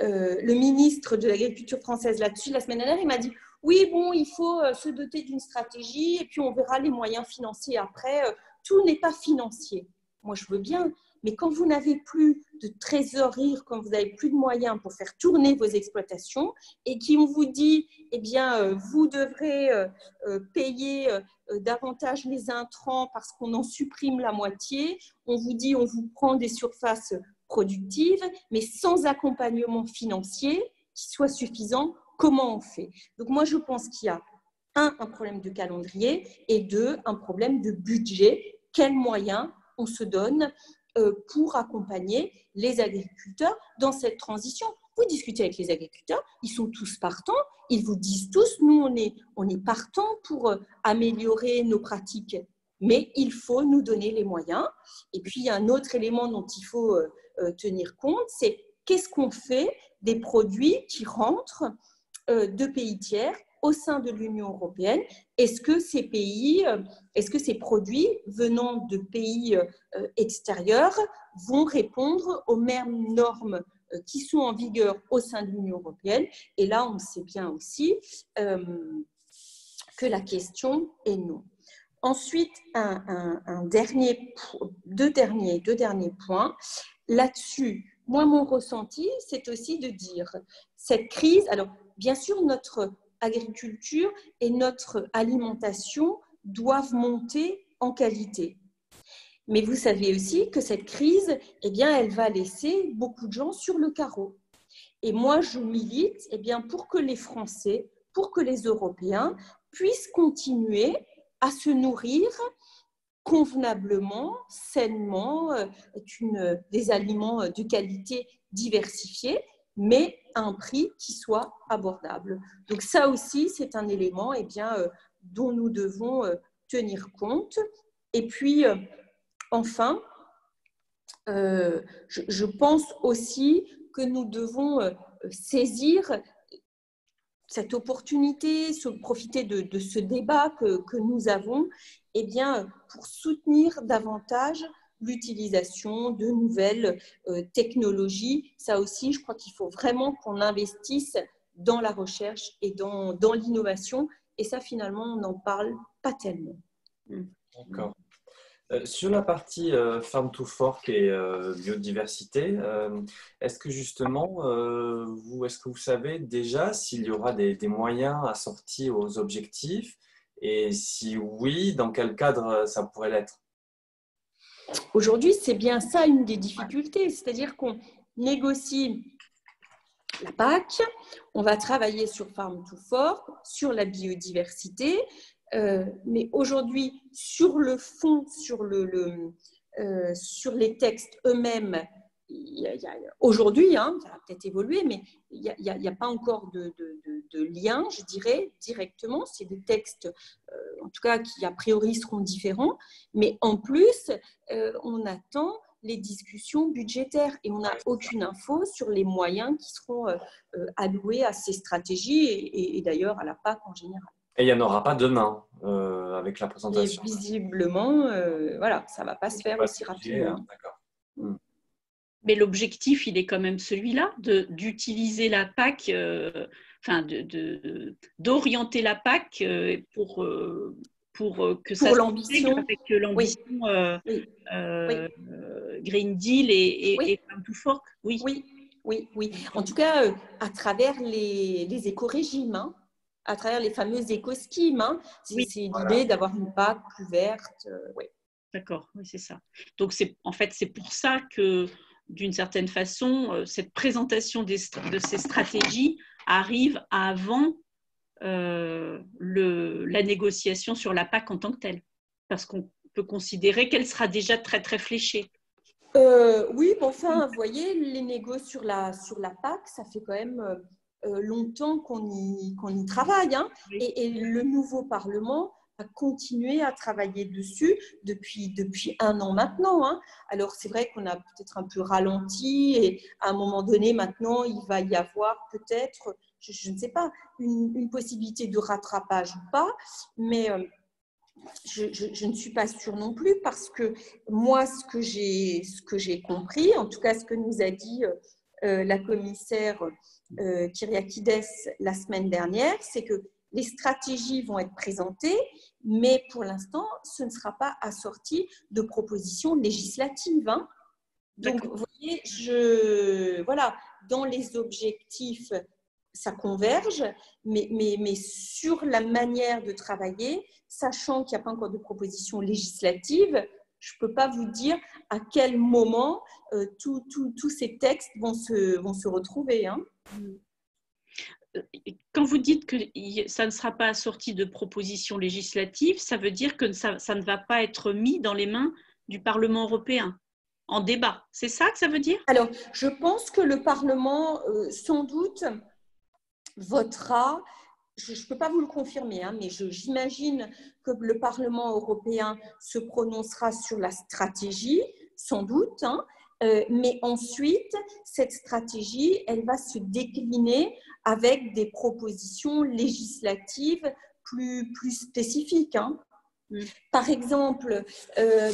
Speaker 1: le ministre de l'Agriculture française là-dessus la semaine dernière, il m'a dit oui, bon, il faut se doter d'une stratégie et puis on verra les moyens financiers après. Tout n'est pas financier moi je veux bien, mais quand vous n'avez plus de trésorerie, quand vous n'avez plus de moyens pour faire tourner vos exploitations et qu'on vous dit, eh bien, euh, vous devrez euh, euh, payer davantage les intrants parce qu'on en supprime la moitié, on vous dit, on vous prend des surfaces productives, mais sans accompagnement financier qui soit suffisant, comment on fait? Donc moi, je pense qu'il y a un, un problème de calendrier et deux, un problème de budget. Quels moyens on se donne pour accompagner les agriculteurs dans cette transition. Vous discutez avec les agriculteurs, ils sont tous partants, ils vous disent tous, nous, on est, on est partants pour améliorer nos pratiques, mais il faut nous donner les moyens. Et puis, il y a un autre élément dont il faut tenir compte, c'est qu'est-ce qu'on fait des produits qui rentrent de pays tiers au sein de l'Union européenne Est-ce que ces pays, euh, est-ce que ces produits venant de pays euh, extérieurs vont répondre aux mêmes normes euh, qui sont en vigueur au sein de l'Union européenne? Et là, on sait bien aussi que la question est non. Ensuite, deux derniers points. Là-dessus, moi, mon ressenti, c'est aussi de dire cette crise, alors bien sûr, notre agriculture et notre alimentation doivent monter en qualité. Mais vous savez aussi que cette crise, eh bien, elle va laisser beaucoup de gens sur le carreau. Et moi, je milite eh bien, pour que les Français, pour que les Européens puissent continuer à se nourrir convenablement, sainement, euh, des aliments de qualité diversifiée mais à un prix qui soit abordable. Donc ça aussi, c'est un élément eh bien, euh, dont nous devons euh, tenir compte. Et puis, euh, enfin, je, pense aussi que nous devons saisir cette opportunité, se profiter de, ce débat que, que, nous avons, eh bien, pour soutenir davantage l'utilisation de nouvelles euh, technologies. Ça aussi, je crois qu'il faut vraiment qu'on investisse dans la recherche et dans, dans l'innovation. Et ça, finalement, on n'en parle pas tellement.
Speaker 2: D'accord. Euh, sur la partie euh, Farm to Fork et biodiversité, est-ce que justement, vous, est-ce que vous savez déjà s'il y aura des, des, moyens assortis aux objectifs? Et si oui, dans quel cadre ça pourrait l'être?
Speaker 1: Aujourd'hui, c'est bien ça une des difficultés, c'est-à-dire qu'on négocie la PAC, on va travailler sur Farm to Fork, sur la biodiversité, euh, mais aujourd'hui, sur le fond, sur, le, euh, sur les textes eux-mêmes, aujourd'hui, hein, ça va peut-être évoluer, mais il n'y a, pas encore de, lien, je dirais, directement. C'est des textes, euh, en tout cas, qui a priori seront différents. Mais en plus, euh, on attend les discussions budgétaires et on n'a aucune info sur les moyens qui seront euh, alloués à ces stratégies et, d'ailleurs à la PAC en général.
Speaker 2: Et il n'y en aura pas demain avec la présentation.
Speaker 1: Et visiblement, voilà, ça ne va pas se faire aussi rapidement. D'accord.
Speaker 3: Hmm mais l'objectif, il est quand même celui-là, d'utiliser la PAC, euh, enfin, d'orienter de, la PAC euh, pour, euh, pour que ça
Speaker 1: pour l'ambition
Speaker 3: avec l'ambition Green Deal et, et, to Fork.
Speaker 1: Oui. oui, oui, oui. En tout cas, à travers les, les éco-régimes. Hein, à travers les fameuses éco-schemes. Hein, c'est l'idée d'avoir une PAC plus verte. oui.
Speaker 3: D'accord, oui, c'est ça. Donc, en fait, c'est pour ça que d'une certaine façon, euh, cette présentation de ces stratégies arrive avant euh, la négociation sur la PAC en tant que telle, parce qu'on peut considérer qu'elle sera déjà très très fléchée.
Speaker 1: Euh, oui, bon, enfin, vous voyez, les négociations sur la, sur la PAC, ça fait quand même longtemps qu'on y, qu'on y travaille. Hein. et, le nouveau Parlement à continuer à travailler dessus depuis, depuis un an maintenant. Hein. Alors c'est vrai qu'on a peut-être un peu ralenti et à un moment donné maintenant il va y avoir peut-être, je, ne sais pas, une, possibilité de rattrapage ou pas, mais euh, je, ne suis pas sûre non plus parce que moi ce que j'ai ce que j'ai compris, en tout cas ce que nous a dit euh, euh, la commissaire Kyriakides la semaine dernière, c'est que les stratégies vont être présentées, mais pour l'instant, ce ne sera pas assorti de propositions législatives. Hein. Donc, vous voyez, je, voilà, dans les objectifs, ça converge, mais, mais, mais sur la manière de travailler, sachant qu'il n'y a pas encore de propositions législatives, je ne peux pas vous dire à quel moment euh, tous ces textes vont se, vont se retrouver. Hein.
Speaker 3: Quand vous dites que ça ne sera pas assorti de propositions législatives, ça veut dire que ça, ne va pas être mis dans les mains du Parlement européen en débat. C'est ça que ça veut dire?
Speaker 1: Alors, je pense que le Parlement, euh, sans doute, votera, je ne peux pas vous le confirmer, hein, mais j'imagine que le Parlement européen se prononcera sur la stratégie, sans doute, hein, euh, mais ensuite, cette stratégie, elle va se décliner avec des propositions législatives plus, plus spécifiques. Hein. Mm. Par exemple, euh,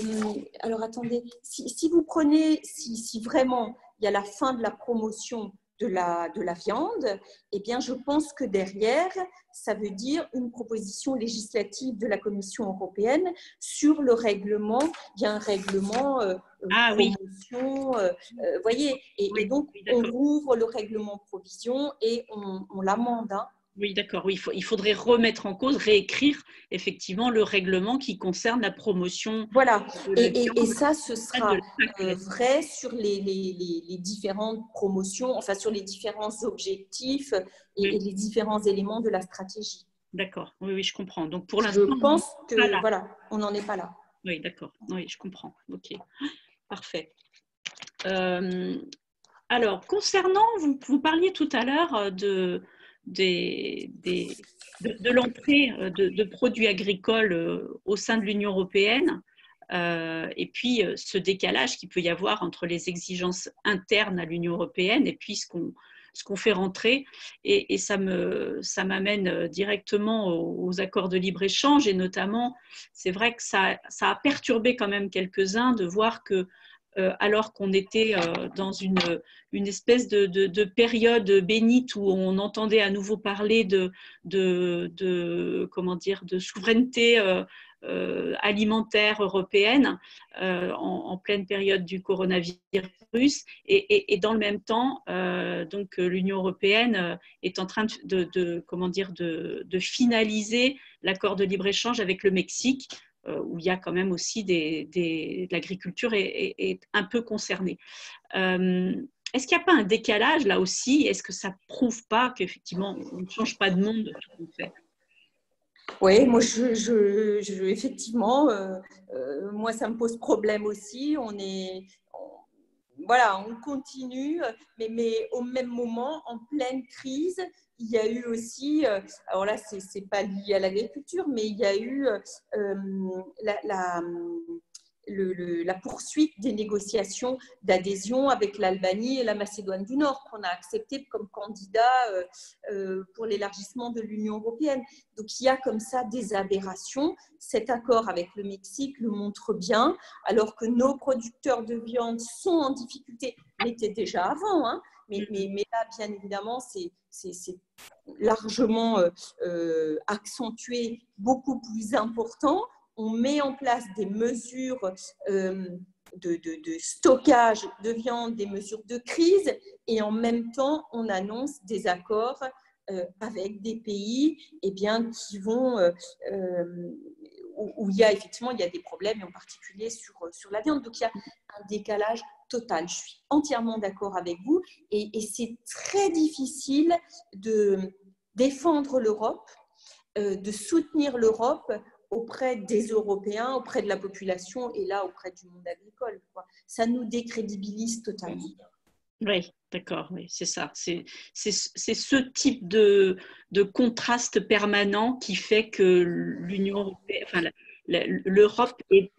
Speaker 1: alors attendez, si, vous prenez, si, si, vraiment il y a la fin de la promotion de la, de la viande, eh bien, je pense que derrière, ça veut dire une proposition législative de la Commission européenne sur le règlement. Il y a un règlement euh,
Speaker 3: ah,
Speaker 1: promotion, euh, euh, voyez, et, donc on rouvre le règlement provision et on, on l'amende. Hein.
Speaker 3: Oui, d'accord. Oui, il, faudrait remettre en cause, réécrire effectivement le règlement qui concerne la promotion.
Speaker 1: Voilà. Et, ça, ce sera euh, vrai sur les, différentes promotions, enfin sur les différents objectifs et, les différents éléments de la stratégie.
Speaker 3: D'accord. Oui, oui, je comprends. Donc pour
Speaker 1: l'instant, je pense que voilà, on n'en est pas là.
Speaker 3: Oui, d'accord. Oui, je comprends. Ok, parfait. Euh, alors, concernant, vous, vous parliez tout à l'heure de de, l'entrée euh, de, produits agricoles euh, au sein de l'Union européenne euh, et puis ce décalage qu'il peut y avoir entre les exigences internes à l'Union européenne et puis ce qu'on ce qu'on fait rentrer. Et, ça me ça m'amène directement aux, accords de libre-échange. Et notamment, c'est vrai que ça, ça, a perturbé quand même quelques-uns de voir que alors qu'on était euh, dans une, espèce de, de, période bénite où on entendait à nouveau parler de, de comment dire, de souveraineté euh, alimentaire européenne en, pleine période du coronavirus. Et, dans le même temps, l'Union européenne est en train de, comment dire, de, finaliser l'accord de libre-échange avec le Mexique euh, où il y a quand même aussi des, l'agriculture est, un peu concernée. Euh, est-ce qu'il n'y a pas un décalage là aussi? Est-ce que ça ne prouve pas qu'effectivement on ne change pas de monde de tout qu'on fait?
Speaker 1: Oui, moi, je, effectivement, euh, moi, ça me pose problème aussi. On est, voilà, on continue, mais, mais, au même moment, en pleine crise, il y a eu aussi, euh, alors là, ce n'est pas lié à l'agriculture, mais il y a eu euh, la, poursuite des négociations d'adhésion avec l'Albanie et la Macédoine du Nord, qu'on a accepté comme candidat euh, pour l'élargissement de l'Union européenne. Donc il y a comme ça des aberrations. Cet accord avec le Mexique le montre bien, alors que nos producteurs de viande sont en difficulté, l'étaient déjà avant, hein, mais, là, bien évidemment, c'est largement euh, euh, accentué, beaucoup plus important. On met en place des mesures euh, de, stockage de viande, des mesures de crise, et en même temps, on annonce des accords avec des pays eh qui vont, où, il y a effectivement il y a des problèmes, et en particulier sur, sur la viande. Donc il y a un décalage total. Je suis entièrement d'accord avec vous et, c'est très difficile de défendre l'Europe, euh, de soutenir l'Europe auprès des Européens, auprès de la population et là auprès du monde agricole. Ça nous décrédibilise totalement.
Speaker 3: Oui, d'accord, oui, c'est ça. C'est ce type de, de, contraste permanent qui fait que l'Union européenne, enfin, l'Europe est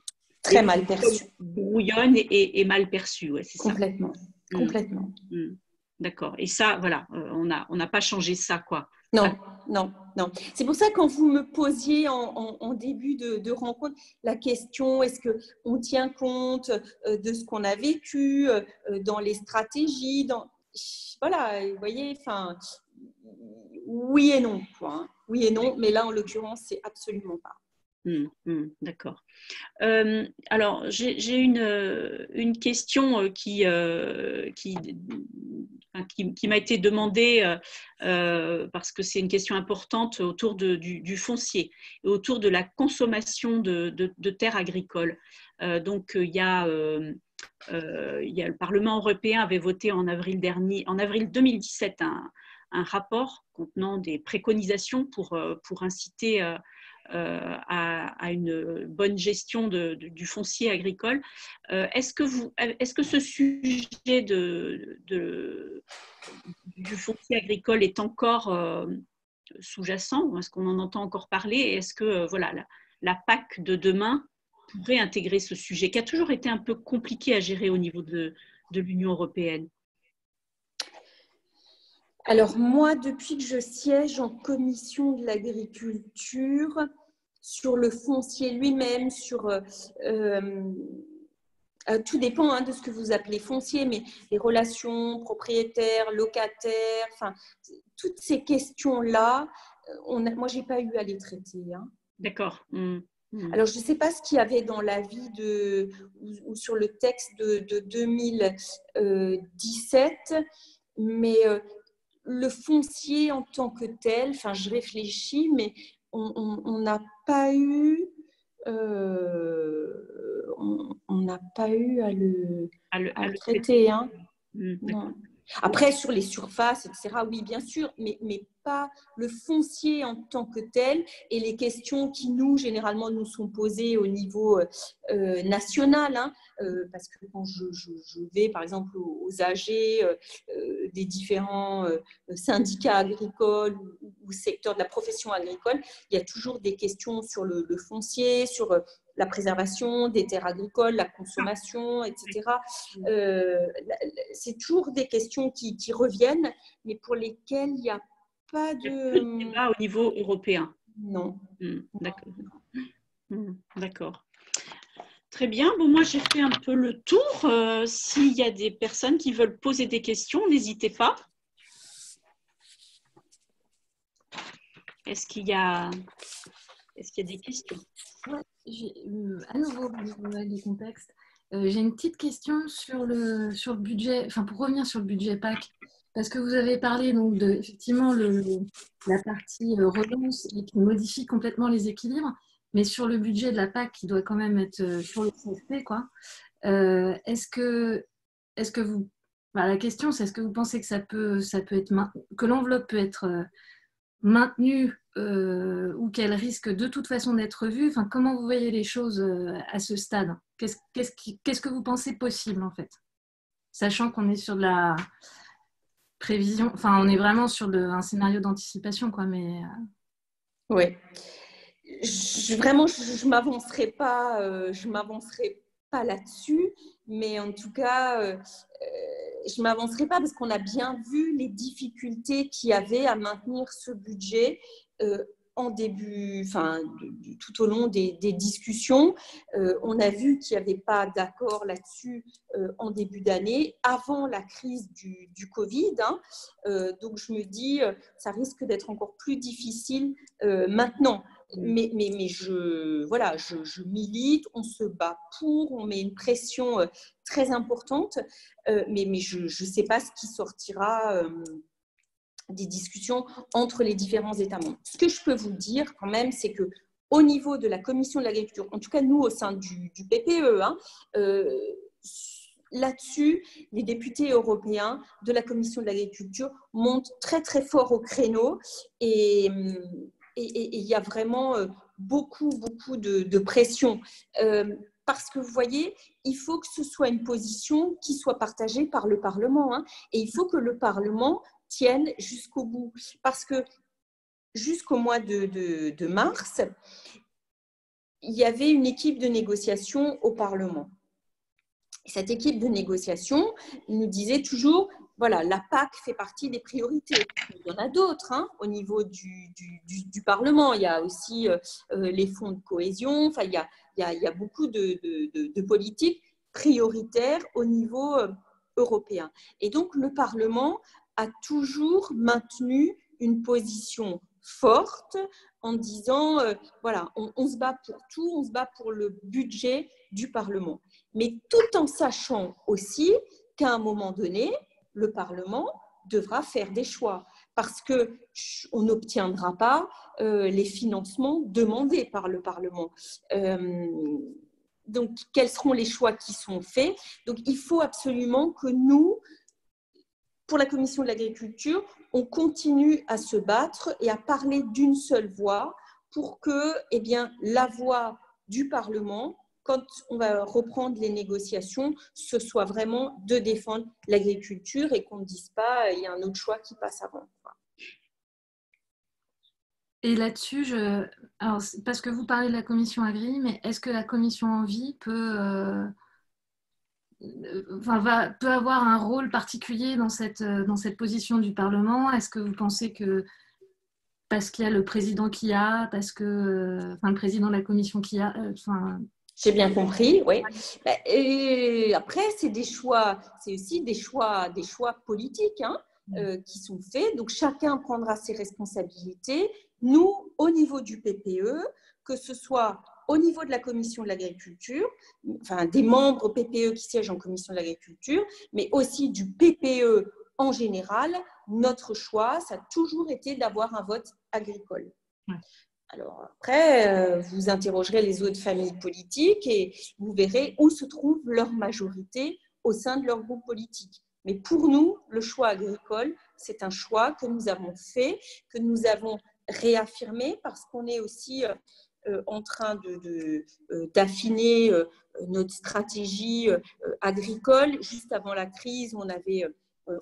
Speaker 1: Très mal perçu.
Speaker 3: Brouillonne et, mal perçu, ouais, c'est
Speaker 1: ça. Complètement. Mm. Complètement.
Speaker 3: Mm. D'accord. Et ça, voilà, euh, on n'a on pas changé ça, quoi.
Speaker 1: Non, non, non. C'est pour ça quand vous me posiez en, début de, rencontre la question est-ce qu'on tient compte euh, de ce qu'on a vécu euh, dans les stratégies. Voilà, vous voyez, enfin, oui et non, quoi. Oui et non, mais là, en l'occurrence, c'est absolument pas.
Speaker 3: Mmh, mmh, d'accord. Euh, alors, j'ai une, euh, une, question euh, qui, m'a été demandée parce que c'est une question importante autour du, foncier et autour de la consommation de, terres agricoles. donc, il y a... le Parlement européen avait voté en avril dernier, en avril 2017, un, rapport contenant des préconisations pour inciter à, une bonne gestion du foncier agricole. est-ce, que vous, est-ce que ce sujet du foncier agricole est encore sous-jacent Est-ce qu'on en entend encore parler? Est-ce que voilà, la PAC de demain pourrait intégrer ce sujet qui a toujours été un peu compliqué à gérer au niveau de, l'Union européenne?
Speaker 1: Alors moi, depuis que je siège en commission de l'agriculture, sur le foncier lui-même, sur euh, euh, tout dépend hein, de ce que vous appelez foncier, mais les relations propriétaires, locataires, enfin toutes ces questions-là, euh, moi j'ai pas eu à les traiter. Hein.
Speaker 3: D'accord. Mmh. Mmh.
Speaker 1: Alors, je ne sais pas ce qu'il y avait dans l'avis de, ou, sur le texte de, 2017, mais euh, le foncier en tant que tel, enfin, je réfléchis, mais on n'a pas eu. Euh, on n'a pas eu à le, à le, traiter. Hein. Mmh, Après, sur les surfaces, etc., oui, bien sûr, mais, mais pas le foncier en tant que tel et les questions qui nous, généralement, nous sont posées au niveau euh, euh, national. Hein, euh, parce que quand je, vais, par exemple, aux, AG des différents syndicats agricoles ou, secteurs de la profession agricole, il y a toujours des questions sur le, foncier, sur la préservation des terres agricoles, la consommation, etc. c'est toujours des questions qui, qui, reviennent, mais pour lesquelles il n'y a pas de.
Speaker 3: débat au niveau européen.
Speaker 1: Non.
Speaker 3: Hmm, d'accord. Hmm, d'accord. Très bien. Bon, moi, j'ai fait un peu le tour. Euh, s'il y a des personnes qui veulent poser des questions, n'hésitez pas. Est-ce qu'il y a, qu'il y a des questions?
Speaker 4: euh, À nouveau, du contexte, euh, j'ai une petite question sur le, sur le budget, enfin pour revenir sur le budget PAC. Parce que vous avez parlé donc de effectivement le, la partie euh, relance et qui modifie complètement les équilibres, mais sur le budget de la PAC qui doit quand même être euh, sur le CFP, quoi. Euh, est-ce que, est-ce que vous, la question c'est est-ce que vous pensez que ça peut, ça peut être que l'enveloppe peut être maintenue ou qu'elle risque de toute façon d'être vue Enfin, comment vous voyez les choses à ce stade? Qu'est-ce, que vous pensez possible en fait, sachant qu'on est sur de la prévision. Enfin, on est vraiment sur un scénario d'anticipation, quoi. Mais
Speaker 1: euh. oui, vraiment, je, ne m'avancerai pas, euh, pas là-dessus, mais en tout cas, euh, je m'avancerai pas parce qu'on a bien vu les difficultés qu'il y avait à maintenir ce budget en début, enfin, tout au long des, discussions. Euh, on a vu qu'il n'y avait pas d'accord là-dessus euh, en début d'année, avant la crise du, Covid. Hein. Euh, donc, je me dis, ça risque d'être encore plus difficile maintenant. Mais, mais, mais je, voilà, je, milite, on se bat pour, on met une pression très importante, mais, mais je ne sais pas ce qui sortira des discussions entre les différents États membres. Ce que je peux vous dire quand même, c'est que au niveau de la Commission de l'agriculture, en tout cas nous au sein du, PPE, hein, euh, là-dessus, les députés européens de la Commission de l'agriculture montent très très fort au créneau et il y a vraiment euh, beaucoup beaucoup de, pression. Euh, parce que vous voyez, il faut que ce soit une position qui soit partagée par le Parlement. Hein, et il faut que le Parlement tiennent jusqu'au bout. Parce que jusqu'au mois de, mars, il y avait une équipe de négociation au Parlement. Cette équipe de négociation nous disait toujours, voilà, la PAC fait partie des priorités. Il y en a d'autres hein, au niveau du, du, Parlement. Il y a aussi euh, euh, les fonds de cohésion. Enfin, il y a, il y a, beaucoup de, de, politiques prioritaires au niveau euh, européen. Et donc, le Parlement a toujours maintenu une position forte en disant, voilà, on, se bat pour tout, on se bat pour le budget du Parlement. Mais tout en sachant aussi qu'à un moment donné, le Parlement devra faire des choix parce que on n'obtiendra pas euh, les financements demandés par le Parlement. Euh, donc, quels seront les choix qui sont faits? Donc, il faut absolument que nous, pour la commission de l'agriculture, on continue à se battre et à parler d'une seule voix pour que eh la voix du Parlement, quand on va reprendre les négociations, ce soit vraiment de défendre l'agriculture et qu'on ne dise pas il y a un autre choix qui passe avant.
Speaker 4: Et là-dessus, parce que vous parlez de la commission agri, mais est-ce que la commission envie peut, euh, va, peut avoir un rôle particulier dans cette, dans cette position du Parlement? Est-ce que vous pensez que parce qu'il y a le président qui a, parce que, enfin, le président de la commission qui a, euh, enfin,
Speaker 1: j'ai bien compris, oui. Bah, et après, c'est des choix, c'est aussi des choix, des choix politiques hein, mm. euh, qui sont faits. Donc chacun prendra ses responsabilités. Nous, au niveau du PPE, que ce soit au niveau de la commission de l'agriculture, enfin des membres PPE qui siègent en commission de l'agriculture, mais aussi du PPE en général, notre choix, ça a toujours été d'avoir un vote agricole. Alors après, euh, vous interrogerez les autres familles politiques et vous verrez où se trouve leur majorité au sein de leur groupe politique. Mais pour nous, le choix agricole, c'est un choix que nous avons fait, que nous avons réaffirmé parce qu'on est aussi euh, euh, en train d'affiner notre stratégie agricole. Juste avant la crise, on, avait,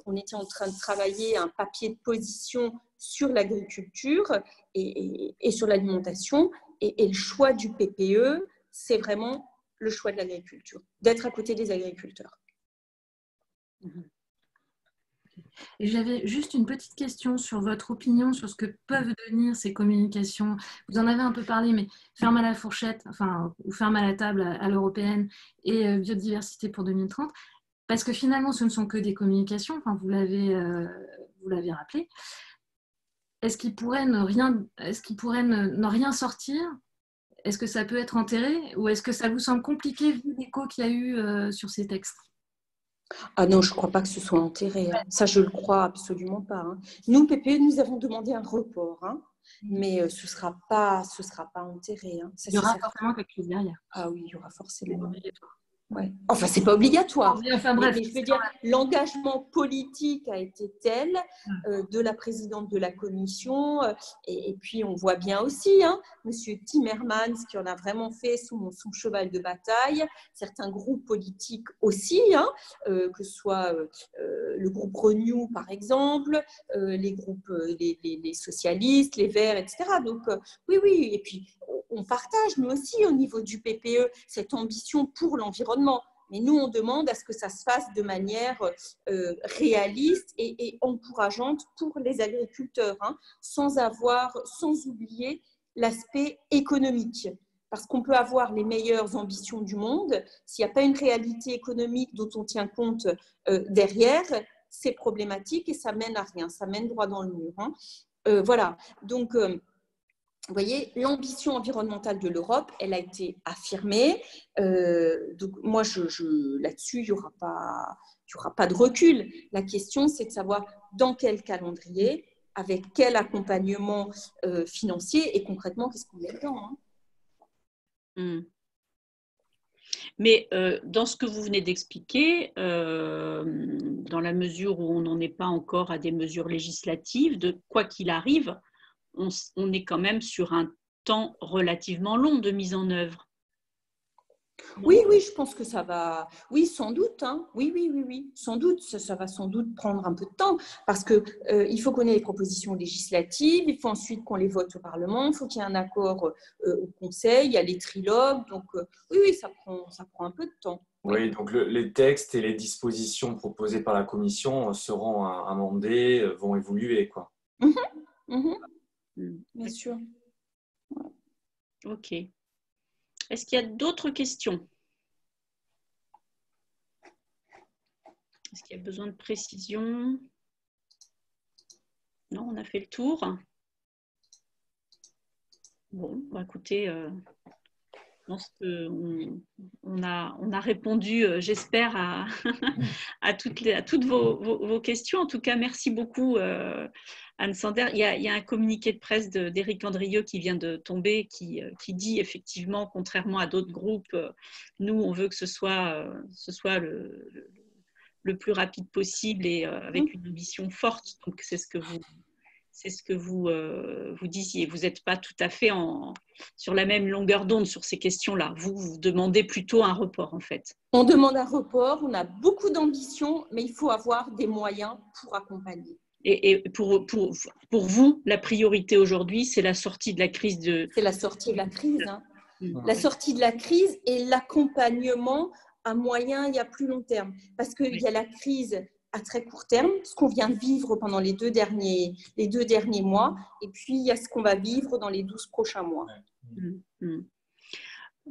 Speaker 1: on était en train de travailler un papier de position sur l'agriculture et, sur l'alimentation. Et, le choix du PPE, c'est vraiment le choix de l'agriculture, d'être à côté des agriculteurs.
Speaker 4: J'avais juste une petite question sur votre opinion sur ce que peuvent devenir ces communications. Vous en avez un peu parlé, mais ferme à la fourchette, enfin, ou ferme à la table à, l'européenne et euh, biodiversité pour 2030, parce que finalement, ce ne sont que des communications, enfin, vous l'avez euh, rappelé est-ce qu'il pourrait ne rien, est-ce qu'il pourrait ne, rien sortir? Est-ce que ça peut être enterré? Ou est-ce que ça vous semble compliqué vu l'écho qu'il y a eu euh, sur ces textes?
Speaker 1: Ah non, je ne crois pas que ce soit enterré. Hein. Ça, je ne le crois absolument pas. Hein. Nous, PPE, nous avons demandé un report, hein. mm. mais euh, ce ne sera, pas, ce sera pas enterré.
Speaker 4: il y aura forcément quelque chose derrière.
Speaker 1: Ah oui, il y aura forcément. Ouais. Enfin, c'est pas obligatoire. Enfin, bref, je veux dire, l'engagement politique a été tel euh, de la présidente de la commission, euh, et, puis on voit bien aussi, hein, Monsieur Timmermans, qui en a vraiment fait son, son, cheval de bataille, certains groupes politiques aussi, hein, euh, que ce soit le groupe Renew par exemple, les groupes, les, les, les, socialistes, les Verts, etc. Donc oui, oui, et puis on partage, mais aussi au niveau du PPE, cette ambition pour l'environnement. Mais nous, on demande à ce que ça se fasse de manière euh, réaliste et, encourageante pour les agriculteurs, hein, sans avoir, sans oublier l'aspect économique. Parce qu'on peut avoir les meilleures ambitions du monde, s'il n'y a pas une réalité économique dont on tient compte euh, derrière, c'est problématique et ça mène à rien, ça mène droit dans le mur. Hein. Euh, voilà, donc vous voyez, l'ambition environnementale de l'Europe, elle a été affirmée. Euh, donc moi, je, là-dessus, il n'y aura, pas, aura pas de recul. La question, c'est de savoir dans quel calendrier, avec quel accompagnement euh, financier et concrètement, qu'est-ce qu'on met dedans. Hein.
Speaker 3: Hmm. Mais euh, dans ce que vous venez d'expliquer, dans la mesure où on n'en est pas encore à des mesures législatives, de quoi qu'il arrive, on, est quand même sur un temps relativement long de mise en œuvre.
Speaker 1: Oui, oui, je pense que ça va. Oui, sans doute. Hein. Oui, oui, oui, oui, sans doute. Ça, va sans doute prendre un peu de temps parce que euh, il faut qu'on ait les propositions législatives. Il faut ensuite qu'on les vote au Parlement. Il faut qu'il y ait un accord euh, au Conseil. Il y a les trilogues. Donc, euh, oui, oui, ça prend, ça prend un peu de temps.
Speaker 2: Oui, donc les textes et les dispositions proposées par la Commission seront amendés, vont évoluer, quoi.
Speaker 1: Mmh mmh Mm. Bien sûr.
Speaker 3: Ok. Est-ce qu'il y a d'autres questions? Est-ce qu'il y a besoin de précision? Non, on a fait le tour. Bon, bah écoutez, euh, on, a, on a répondu, euh, j'espère, à, (laughs) à, toutes, les, à toutes vos, questions. En tout cas, merci beaucoup, euh, Anne Sander. Il y, a, un communiqué de presse d'Éric Andrieux qui vient de tomber, qui, euh, qui dit effectivement, contrairement à d'autres groupes, nous, on veut que ce soit, ce soit le, le plus rapide possible et avec mmh. une ambition forte. Donc, c'est ce que vous c'est ce que vous, euh, vous disiez. Vous n'êtes pas tout à fait en, sur la même longueur d'onde sur ces questions-là. Vous, vous demandez plutôt un report, en fait.
Speaker 1: On demande un report, on a beaucoup d'ambition, mais il faut avoir des moyens pour accompagner.
Speaker 3: Et, pour, pour, pour, vous, la priorité aujourd'hui, c'est la sortie de la crise de...
Speaker 1: C'est la sortie de la crise. Hein. Mmh. La sortie de la crise et l'accompagnement à moyen et à plus long terme. Parce qu'il y a la crise à très court terme, ce qu'on vient de vivre pendant les deux derniers, les deux derniers mois, et puis il y a ce qu'on va vivre dans les 12 prochains mois. Mmh, mmh.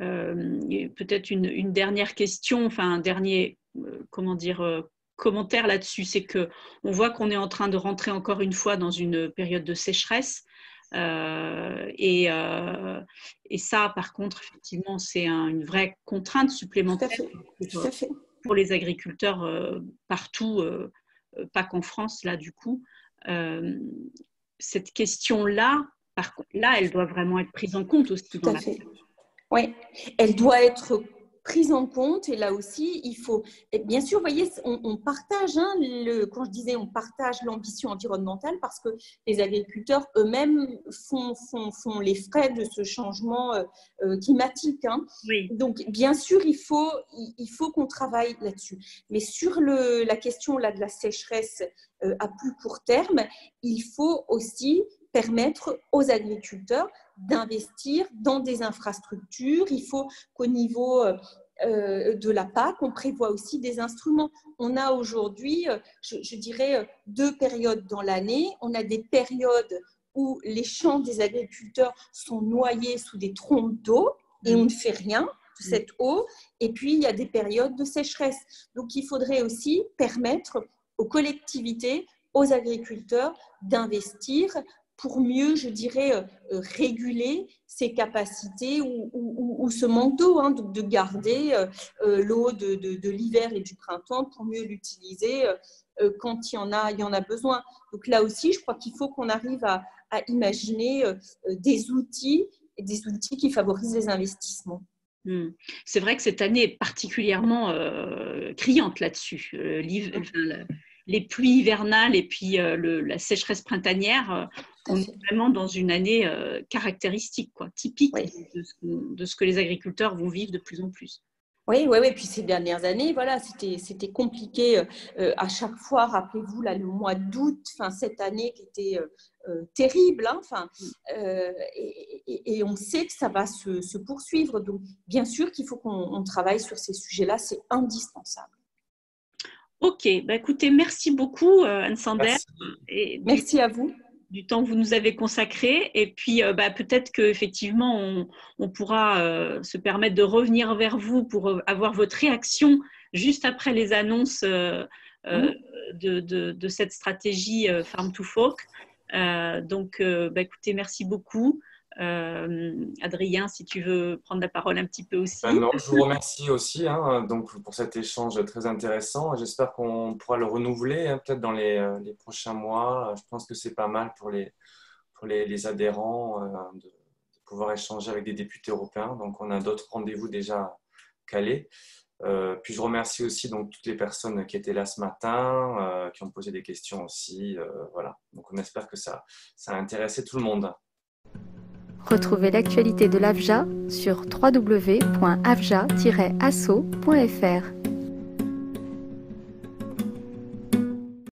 Speaker 3: Euh, peut-être une, dernière question, enfin un dernier, euh, comment dire, euh, commentaire là-dessus, c'est que on voit qu'on est en train de rentrer encore une fois dans une période de sécheresse. Et, et, ça, par contre, effectivement, c'est une vraie contrainte supplémentaire. Tout à fait pour les agriculteurs euh, partout, euh, euh, pas qu'en France, là, du coup. cette question-là, là, elle doit vraiment être prise en compte aussi.
Speaker 1: Tout à fait. Oui, elle doit être prise en compte. Et là aussi, il faut, bien sûr, vous voyez, on, partage, hein, le, quand je disais on partage l'ambition environnementale parce que les agriculteurs eux-mêmes font, font, font, les frais de ce changement euh, euh, climatique. Hein. Donc, bien sûr, il faut, il faut qu'on travaille là-dessus. Mais sur le, la question là, de la sécheresse euh, à plus court terme, il faut aussi permettre aux agriculteurs d'investir dans des infrastructures. Il faut qu'au niveau euh, de la PAC, on prévoit aussi des instruments. On a aujourd'hui, euh, je, dirais, euh, deux périodes dans l'année. On a des périodes où les champs des agriculteurs sont noyés sous des trompes d'eau et on ne fait rien de cette eau. Et puis, il y a des périodes de sécheresse. Donc, il faudrait aussi permettre aux collectivités, aux agriculteurs d'investir pour mieux, je dirais, euh, euh, réguler ses capacités ou, ce manque d'eau, hein, de garder euh, l'eau de, l'hiver et du printemps pour mieux l'utiliser quand il y, en a, il y en a besoin. Donc là aussi, je crois qu'il faut qu'on arrive à, imaginer des outils, des outils qui favorisent les investissements.
Speaker 3: Hmm. C'est vrai que cette année est particulièrement criante là-dessus les pluies hivernales et puis la sécheresse printanière, euh, on est vraiment dans une année euh, caractéristique, quoi, typique de, ce que, les agriculteurs vont vivre de plus en plus.
Speaker 1: Oui, oui, oui. Puis ces dernières années, voilà, c'était compliqué à chaque fois. Rappelez-vous, là, le mois d'août, cette année qui était terrible. Hein, enfin, et, on sait que ça va se, se poursuivre. Donc, bien sûr qu'il faut qu'on travaille sur ces sujets-là. C'est indispensable.
Speaker 3: Ok, bah écoutez, merci beaucoup euh, Anne Sander.
Speaker 1: Merci. merci à vous
Speaker 3: du temps que vous nous avez consacré. Et puis, euh, bah, peut-être qu'effectivement, on, on pourra euh, se permettre de revenir vers vous pour avoir votre réaction juste après les annonces de, de, cette stratégie Farm to Fork. donc, bah, écoutez, merci beaucoup. Euh, Adrien, si tu veux prendre la parole un petit peu aussi.
Speaker 2: Ah non, je vous remercie aussi hein, donc, pour cet échange très intéressant. J'espère qu'on pourra le renouveler hein, peut-être dans euh, les, prochains mois. Je pense que c'est pas mal pour les, pour les, adhérents euh, de, pouvoir échanger avec des députés européens. Donc, on a d'autres rendez-vous déjà calés. puis je remercie aussi donc toutes les personnes qui étaient là ce matin, qui ont posé des questions aussi. voilà. Donc on espère que ça, ça a intéressé tout le monde.
Speaker 6: Retrouvez l'actualité de l'AFJA sur www.afja-asso.fr.